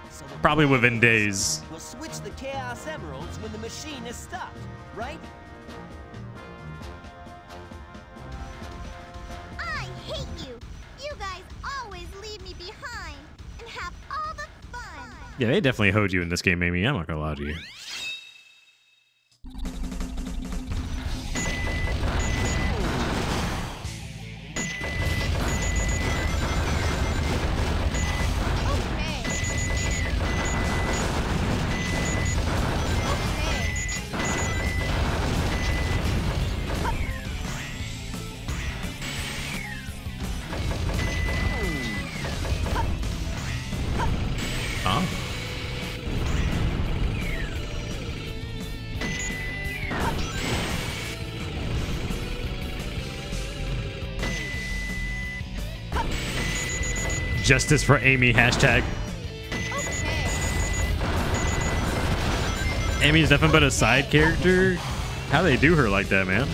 So the Probably within days. We'll switch the Chaos Emeralds when the machine is stopped, right? I hate you. You guys always leave me behind and have all the fun. Yeah, they definitely hoed you in this game, Amy. I'm not gonna lie to you. Justice for Amy hashtag. Amy's nothing but a side character. How they do her like that, man?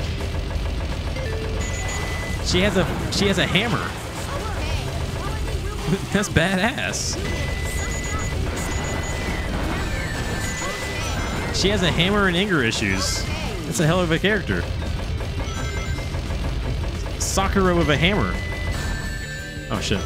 She has a she has a hammer. That's badass. She has a hammer and anger issues. That's a hell of a character. Sakura with a hammer. Oh shit.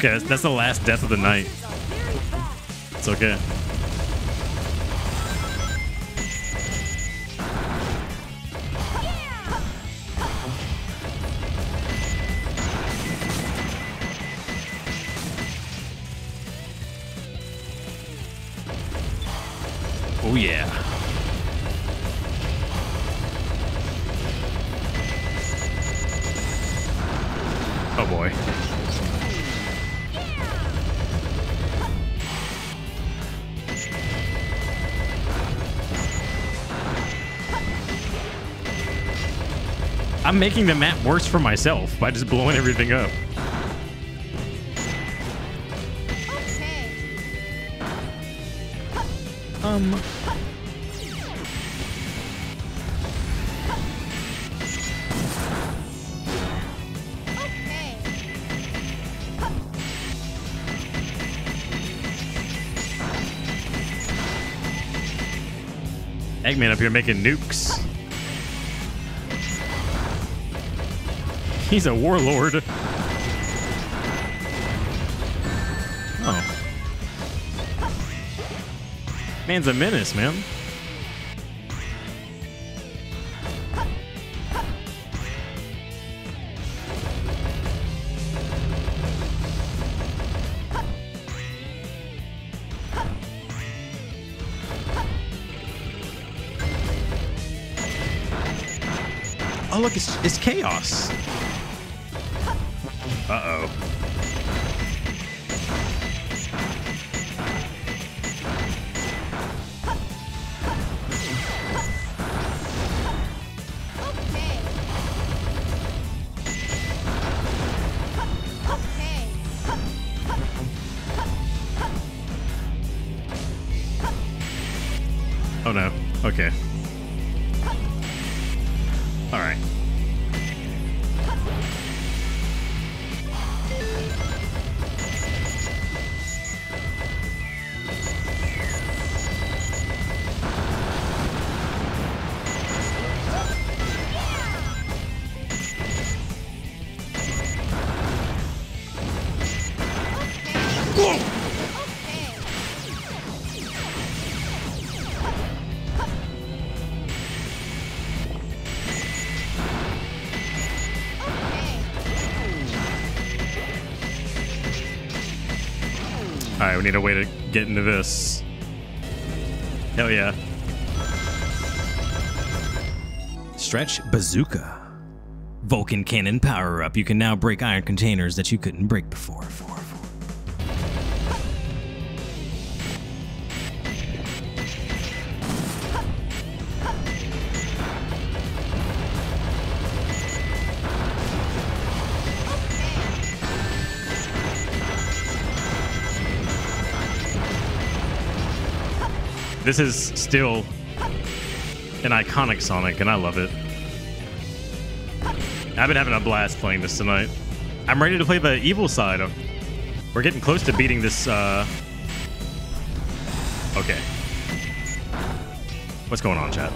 Okay. That's the last death of the night. It's okay. I'm making the map worse for myself by just blowing everything up. Um. Eggman up here making nukes. He's a warlord. Oh. Man's a menace, man. Oh, look, it's, it's chaos. Need a way to get into this. Hell yeah. Stretch Bazooka. Vulcan Cannon power up. You can now break iron containers that you couldn't break before. This is still an iconic Sonic, and I love it. I've been having a blast playing this tonight. I'm ready to play the evil side. Of, we're getting close to beating this. Uh... Okay. What's going on, chat?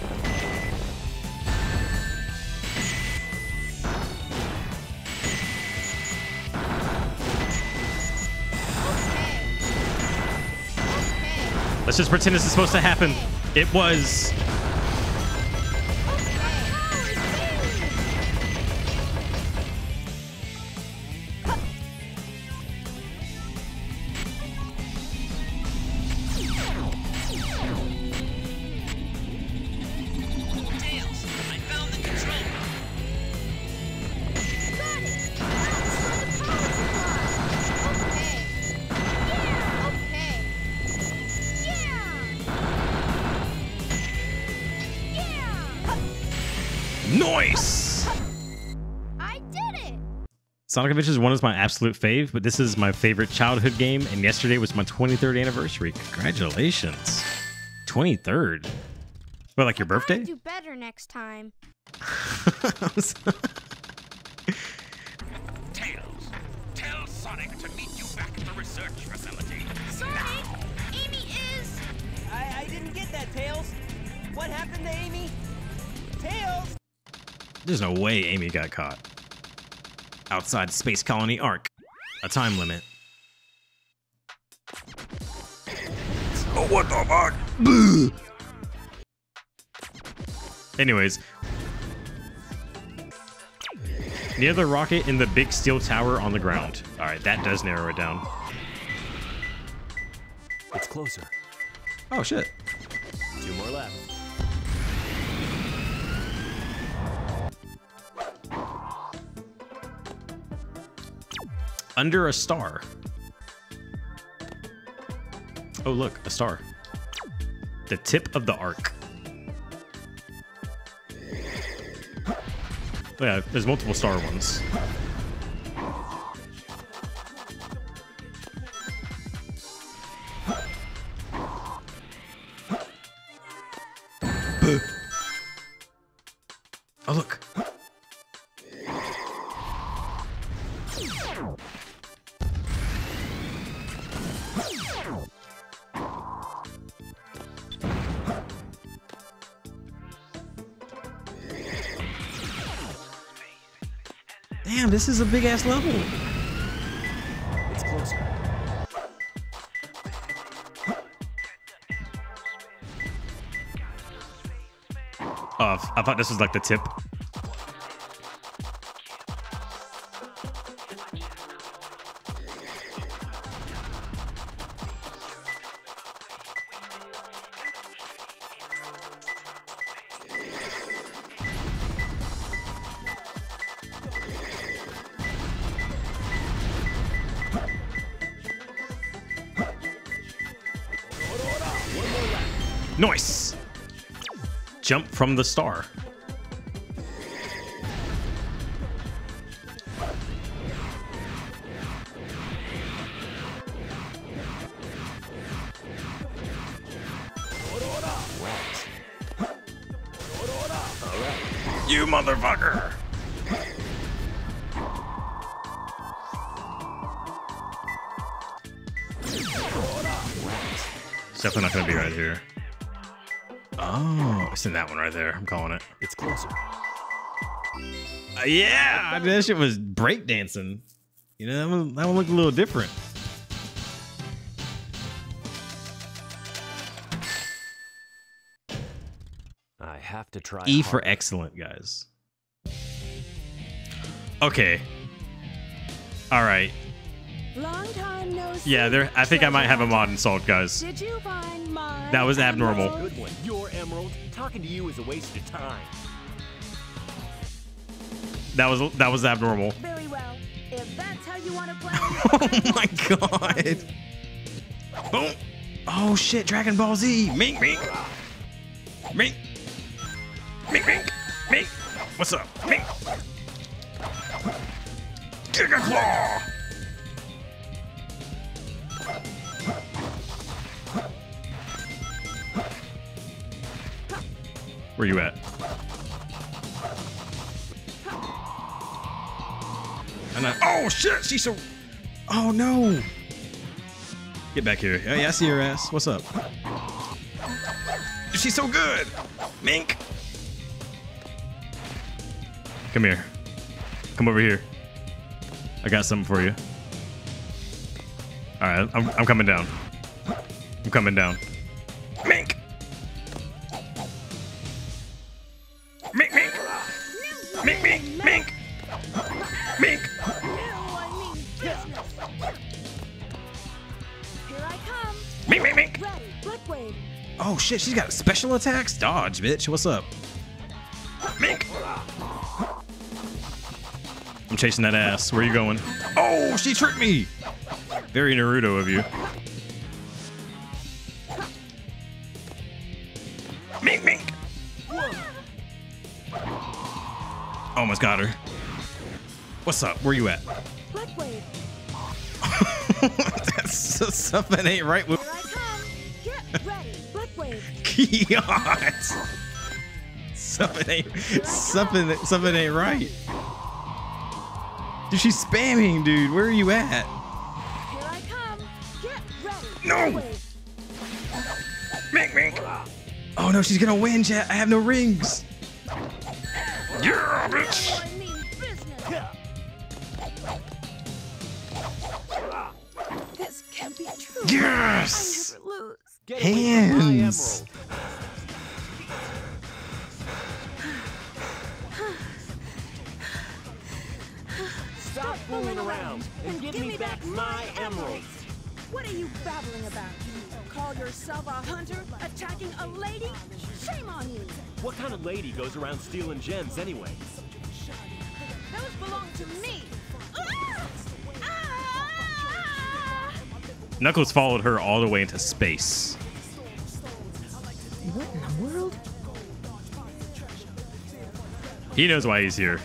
Let's just pretend this is supposed to happen. It was. Sonic Adventures 1 is my absolute fave, but this is my favorite childhood game, and yesterday was my 23rd anniversary. Congratulations. 23rd? What, like your birthday? Do better next time. Tails, tell Sonic to meet you back at the research facility. Sonic! Amy is... I, I didn't get that, Tails. What happened to Amy? Tails! There's no way Amy got caught. Outside Space Colony ARK. A time limit. Oh, what the fuck? Boo! Anyways. Near the rocket in the big steel tower on the ground. Alright, that does narrow it down. It's closer. Oh, shit. Two more left. Under a star. Oh, look, a star. The tip of the arc. Oh, yeah, there's multiple star ones. Oh, look. This is a big ass level. It's closer. Oh, I thought this was like the tip. From the star. You motherfucker! It's definitely not gonna be right here. Oh, it's in that one right there. I'm calling it. It's closer. Uh, yeah, I mean, that shit was breakdancing. You know, that one, that one looked a little different. I have to try. E for excellent, guys. Okay. All right. Long time no see. Yeah, there. I think I might have a mod installed, guys. Did you find my That was abnormal. Good one. Your emerald. Talking to you is a waste of time. That was that was abnormal. Very well. If that's how you want to play. oh my god. Boom. Oh shit, Dragon Ball Z. Mink, mink. Mink. Mink, mink. Mink. What's up? Mink. Giga Claw. Where you at? And I, oh shit, she's so. Oh no. Get back here. Yeah, yeah, I see your ass. What's up? She's so good. Mink. Come here. Come over here. I got something for you. All right, I'm, I'm coming down. I'm coming down. Mink, Mink, mink, mink. Mink. No, I mean business. Here I come. Mink, mink, mink. Ready. Blood wave. Oh shit, she's got special attacks? Dodge, bitch. What's up? Mink. I'm chasing that ass. Where you going? Oh, she tricked me. Very Naruto of you. Mink, mink. Almost got her. What's up? Where you at? Blood wave. That's something ain't right with Here I come. Get ready. Blood wave. Yacht. Something ain't something something ain't right. Dude, she's spamming, dude. Where are you at? Here I come. Get ready. No. Blood wave. Mink, mink. Oh no, she's gonna win, chat. I have no rings. Yeah, bitch. I. This can't be true. Yes. I never lose. Get away from my Hands. Stop fooling around and give me back my emerald. What are you babbling about? call yourself a hunter attacking a lady? Shame on you! What kind of lady goes around stealing gems anyway? Those belong to me! Ah! Ah! Knuckles followed her all the way into space. What in the world? He knows why he's here.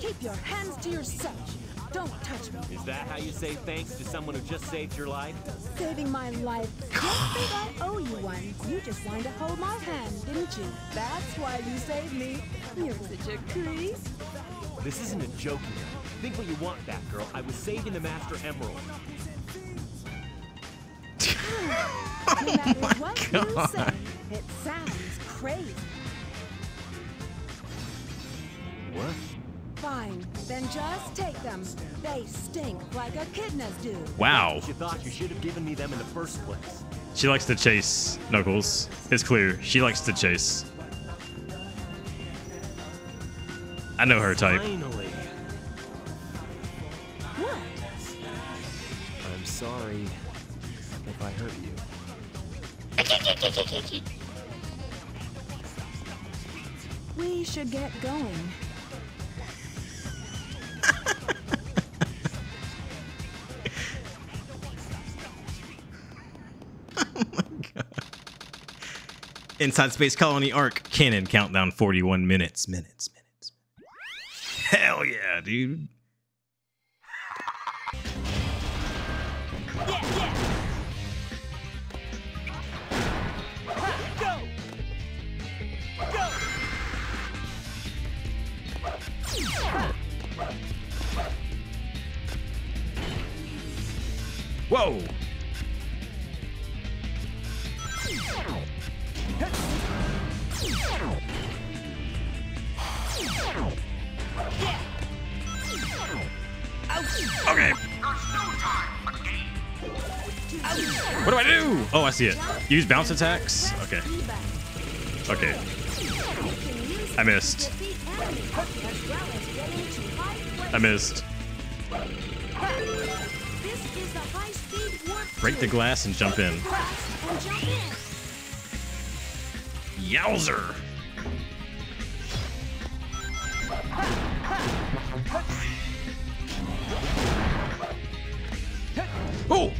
Keep your hands to yourself. Don't touch me. Is that how you say thanks to someone who just saved your life? Saving my life. Don't think I owe you one. You just wanted to hold my hand, didn't you? That's why you saved me. You're such a creep. This isn't a joke here. Think what you want, Batgirl. I was saving the Master Emerald. Oh no matter what you say, it sounds crazy. What? Fine, then just take them. They stink like echidnas do. Wow. You thought you should have given me them in the first place. She likes to chase, Knuckles. It's clear. She likes to chase. I know her type. Finally. What? I'm sorry if I hurt you. We should get going. Inside Space Colony ARK Cannon Countdown 41 minutes. Minutes, minutes. Hell yeah, dude. Whoa! Okay. What do I do? Oh, I see it. Use bounce attacks? Okay. Okay. I missed. I missed. Break the glass and jump in. Press and jump in. Yowzer! Oh!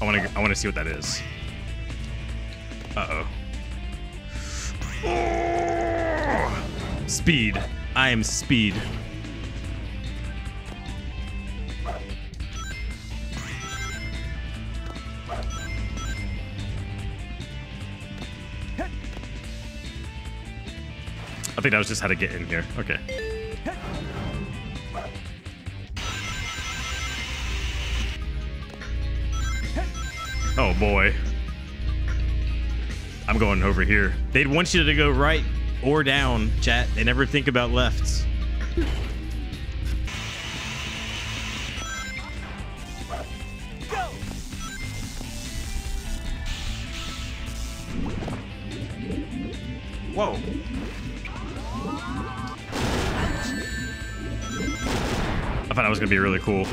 I want to. I want to see what that is. Uh oh. Speed. I am speed. I think that was just how to get in here. Okay. Oh boy. I'm going over here. They'd want you to go right or down, chat. They never think about lefts. Whoa. I thought that was gonna be really cool.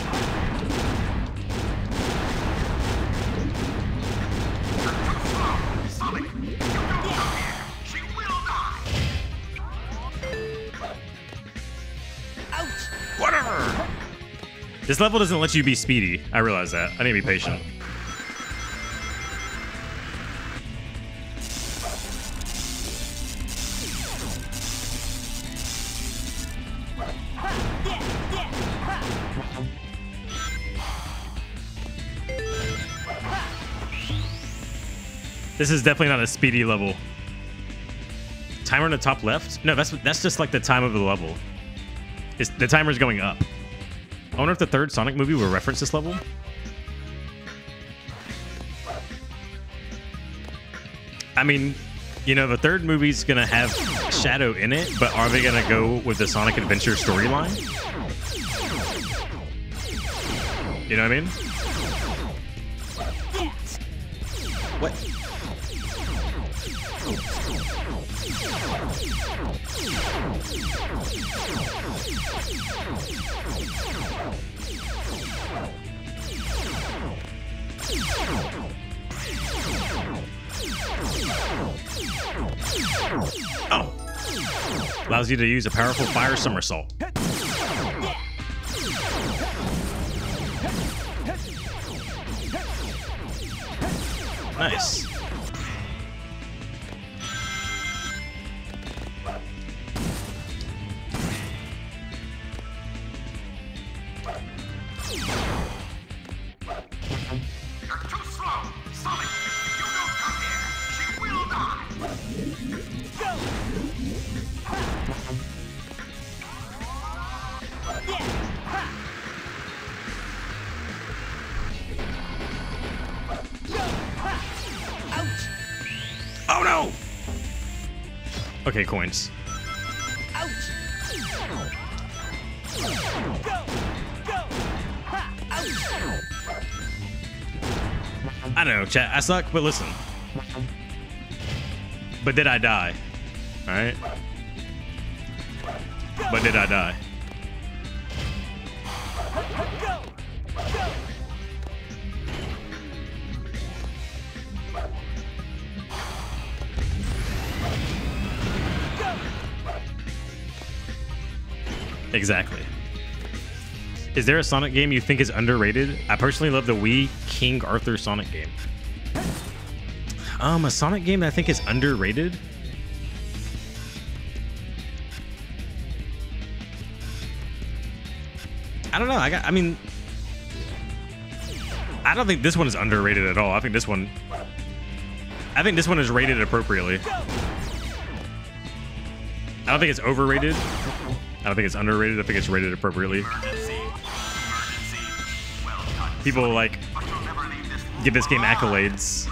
This level doesn't let you be speedy. I realize that. I need to be patient. This is definitely not a speedy level. Timer in the top left? No, that's that's just like the time of the level. It's, the timer's going up. I wonder if the third Sonic movie will reference this level. I mean, you know, the third movie's gonna have Shadow in it, but are they gonna go with the Sonic Adventure storyline? You know what I mean? Oh. Allows you to use a powerful fire somersault. Nice. Okay, coins. I don't know, chat. I suck, but listen. But did I die? Alright? But did I die? Exactly. Is there a Sonic game you think is underrated? I personally love the Wii King Arthur Sonic game. Um, a Sonic game that I think is underrated? I don't know. I got. I mean, I don't think this one is underrated at all. I think this one. I think this one is rated appropriately. I don't think it's overrated. I don't think it's underrated. I think it's rated appropriately. People like give this game accolades,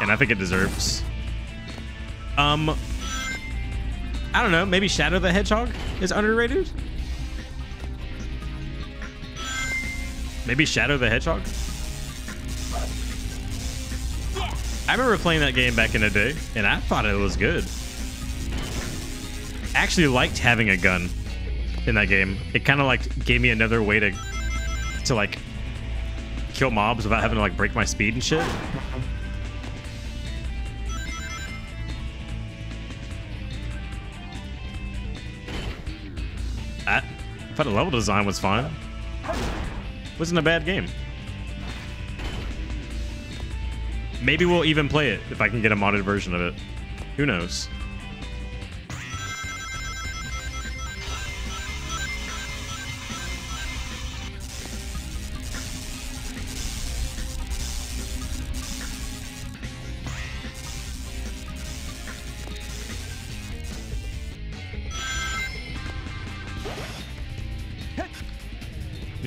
and I think it deserves. Um, I don't know. Maybe Shadow the Hedgehog is underrated. Maybe Shadow the Hedgehog. I remember playing that game back in the day, and I thought it was good. Actually, liked having a gun in that game. It kind of like gave me another way to to like kill mobs without having to like break my speed and shit. I thought the level design was fine. Wasn't a bad game. Maybe we'll even play it if I can get a modded version of it. Who knows?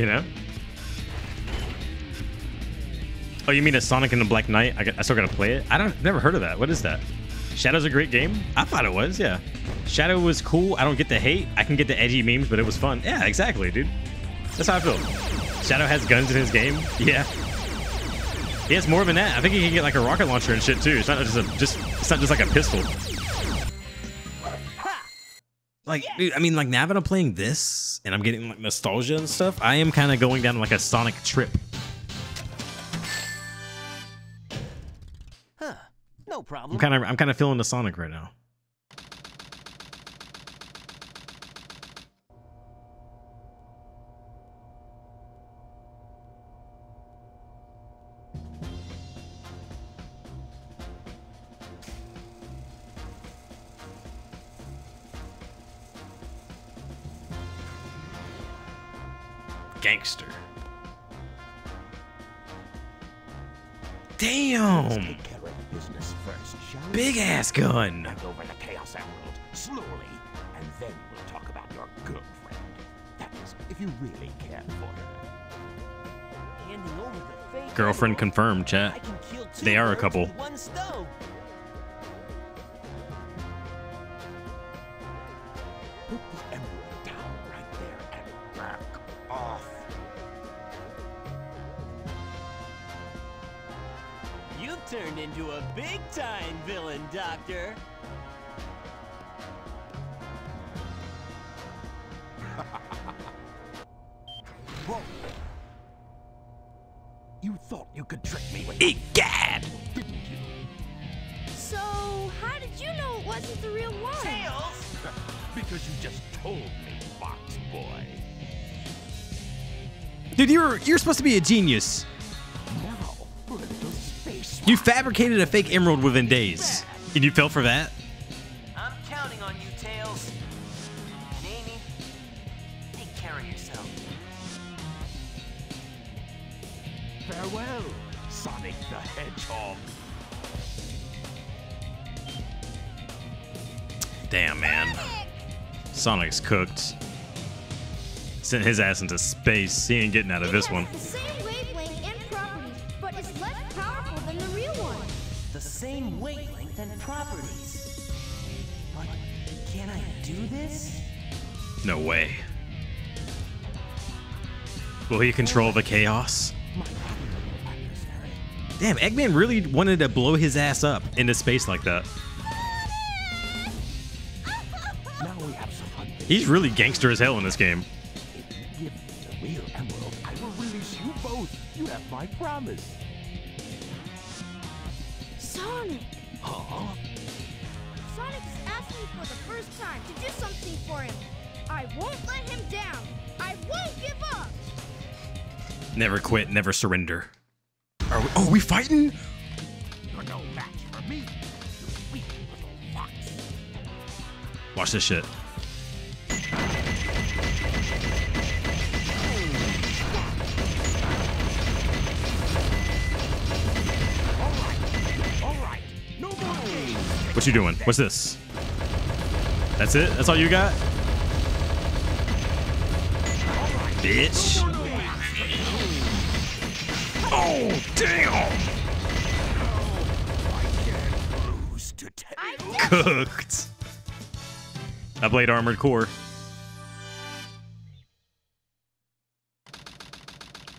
You know? Oh, you mean a Sonic and the Black Knight? I, I still gotta play it. I don't never heard of that. What is that? Shadow's a great game. I thought it was. Yeah, Shadow was cool. I don't get the hate. I can get the edgy memes, but it was fun. Yeah, exactly, dude. That's how I feel. Shadow has guns in his game. Yeah. He has more than that. I think he can get like a rocket launcher and shit too. It's not just a just. It's not just like a pistol. Like, dude, I mean, like now that I'm playing this and I'm getting like nostalgia and stuff, I am kind of going down like a Sonic trip. Huh? No problem. I'm kind of I'm kind of feeling the Sonic right now. We? Big ass gun. Hand over the Chaos Emerald slowly, and then we'll talk about your girlfriend. That is, if you really care for her. Handing over the fake Girlfriend confirmed, chat. I can kill two They are a birds couple. Turned into a big time villain, Doctor. Whoa. You Thought you could trick me with Egad! So, how did you know it wasn't the real one? Tails! because you just told me, Fox Boy. Dude, you're you're supposed to be a genius. You fabricated a fake emerald within days, and you fell for that. I'm counting on you, Tails. And Amy, take care of yourself. Farewell, Sonic the Hedgehog. Damn, man. Sonic's cooked. Sent his ass into space. He ain't getting out of this one. Will he control the chaos? Damn, Eggman really wanted to blow his ass up into space like that. He's really gangster as hell in this game. Give me the real emerald. I will release you both. You have my promise. Never quit, never surrender. Are we, oh, we fighting? You're no match for me. You weak little fox. Watch this shit. All right. No more games. What you doing? What's this? That's it? That's all you got? Bitch. Cooked. I played Armored Core.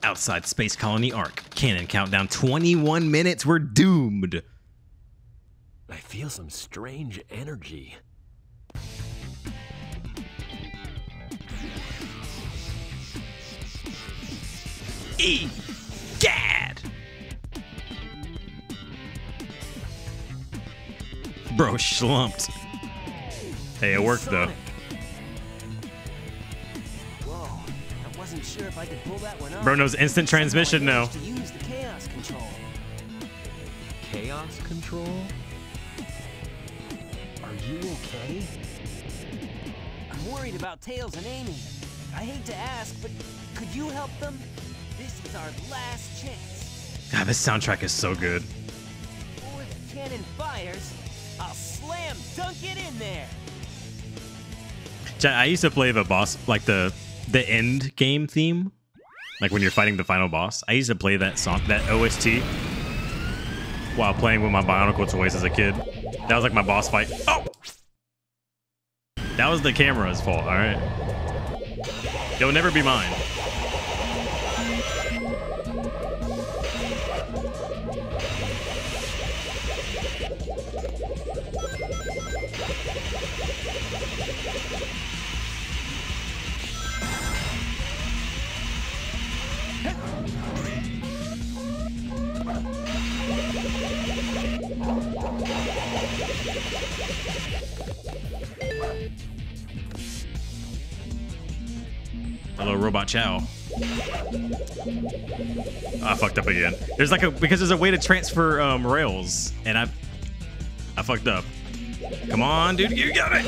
Outside Space Colony ARK. Cannon countdown 21 minutes. We're doomed. I feel some strange energy. E. Bro slumped. Hey, it worked though. Whoa, I wasn't sure if I could pull that one off. Bro knows instant transmission now. To use the chaos control. Chaos control? Are you okay? I'm worried about Tails and Amy. I hate to ask, but could you help them? This is our last chance. God, this soundtrack is so good. Or if the cannon fires, I'll slam dunk it in there. I used to play the boss, like the the end game theme, like when you're fighting the final boss. I used to play that song, that OST, while playing with my Bionicle toys as a kid. That was like my boss fight. Oh, that was the camera's fault. All right, it will never be mine. Hello, Robot Chao. I fucked up again. There's like a because there's a way to transfer um, rails, and I I fucked up. Come on, dude, you got it.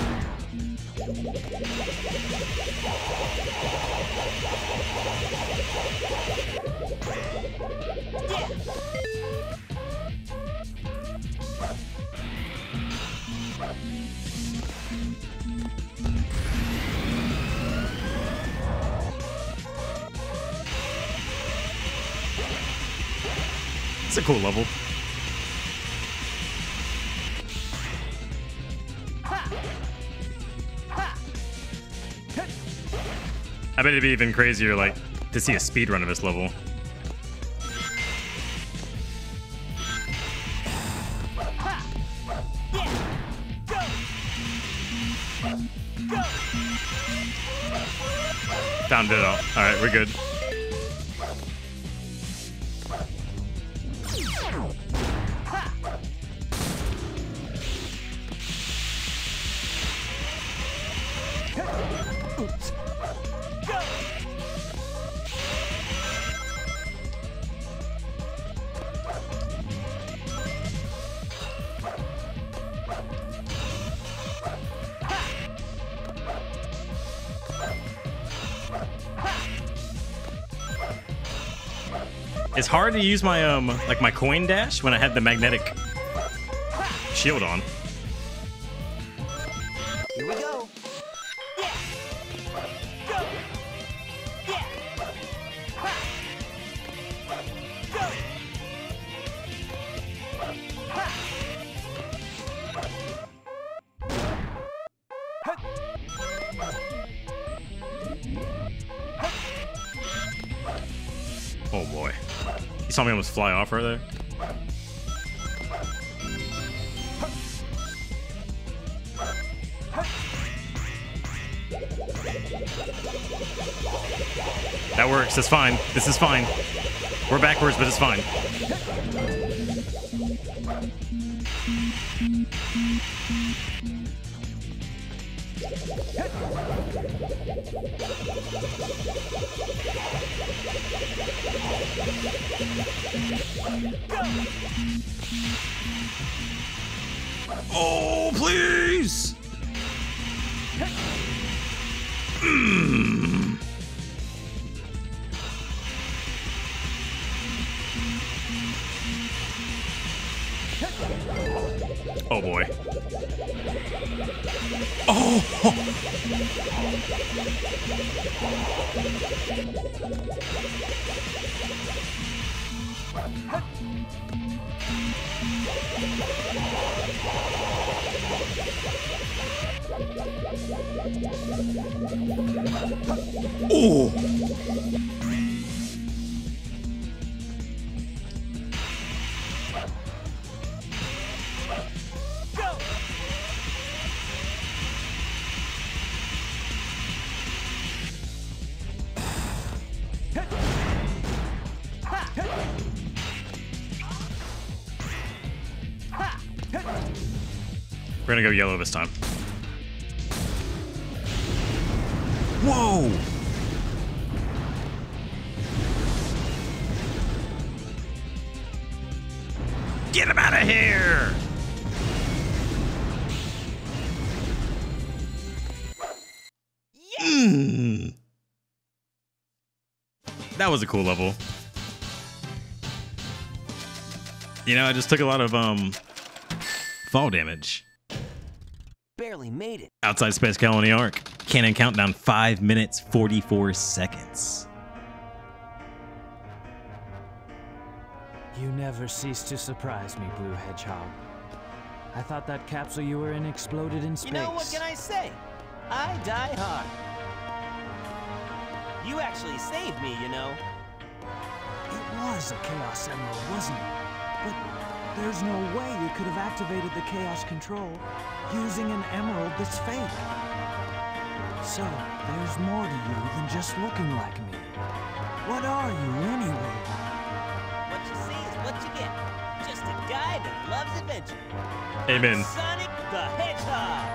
It's a cool level. I bet it'd be even crazier, like, to see a speedrun of this level. Down ditto. Alright, we're good. Hard to use my um like my coin dash when I had the magnetic shield on. Saw me almost fly off right there. That works. It's fine. This is fine. We're backwards, but it's fine. Oh, please! Mm. Oh boy. Oh! Oh! Gonna go yellow this time. Whoa! Get him out of here! Mm. That was a cool level. You know, I just took a lot of um fall damage. Barely made it. Outside Space Colony ARK. Cannon countdown 5 minutes 44 seconds. You never cease to surprise me, Blue Hedgehog. I thought that capsule you were in exploded in space. You know what can I say? I die hard. You actually saved me, you know. It was a Chaos Emerald, wasn't it? But there's no way you could have activated the Chaos Control using an emerald that's fake. So, there's more to you than just looking like me. What are you, anyway? What you see is what you get. Just a guy that loves adventure. Amen. Sonic the Hedgehog.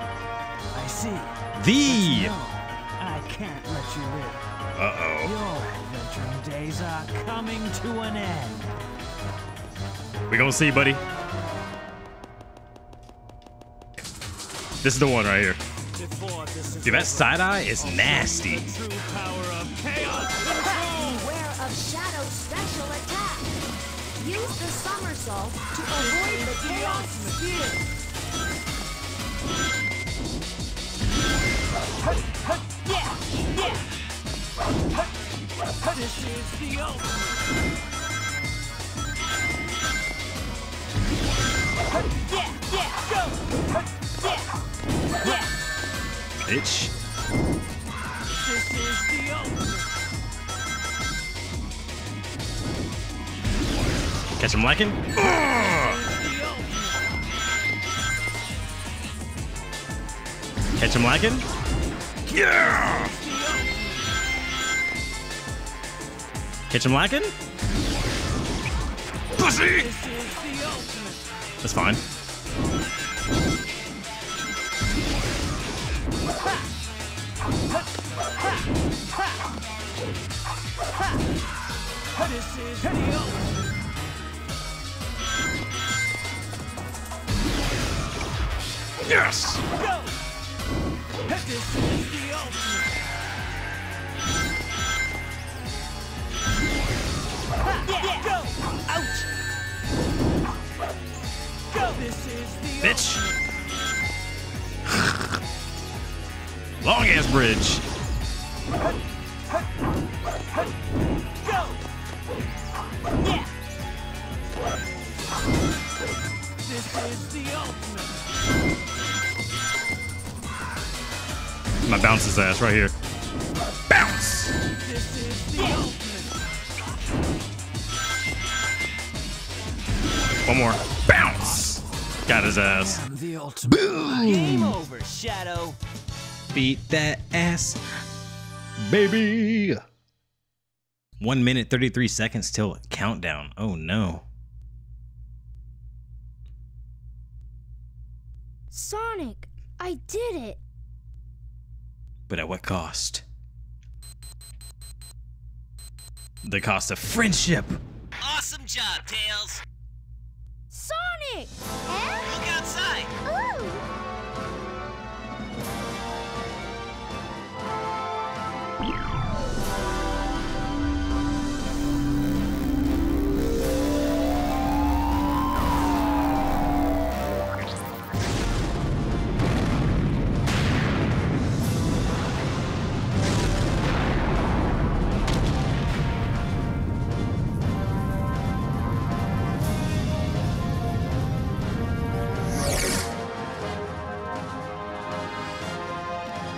I see. The. No, I can't let you live. Uh oh. Your adventuring days are coming to an end. We gonna see, buddy. This is the one right here. Dude, that side eye is nasty. Beware of Shadow's special attack. Use the somersault to avoid the chaos spear. This is the ultimate. Bitch. This is the ultimate. Catch him lacking. Catch him lacking. Yeah. Catch him lacking? Pussy! That's fine. Yes! Go! This is the ultimate. Yeah, go! Bitch! Long ass bridge. Go! Yeah! This is the ultimate. My bounce his ass right here. Bounce! This is the. One more. Bounce! Got his ass. The ultimate. Game over, Shadow. Beat that ass, baby. One minute, 33 seconds till countdown. Oh no. Sonic, I did it. But at what cost? The cost of friendship. Awesome job, Tails. Sonic! Look outside. Ooh!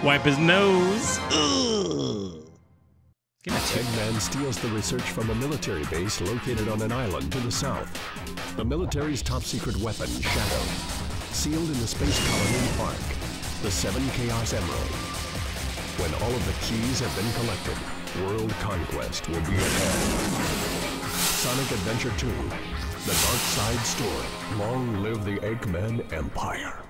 Wipe his nose. Ugh. Eggman steals the research from a military base located on an island to the south. The military's top secret weapon, Shadow, sealed in the space colony ARK, the Seven Chaos Emerald. When all of the keys have been collected, world conquest will be ahead. Sonic Adventure 2, The Dark Side Story. Long live the Eggman Empire.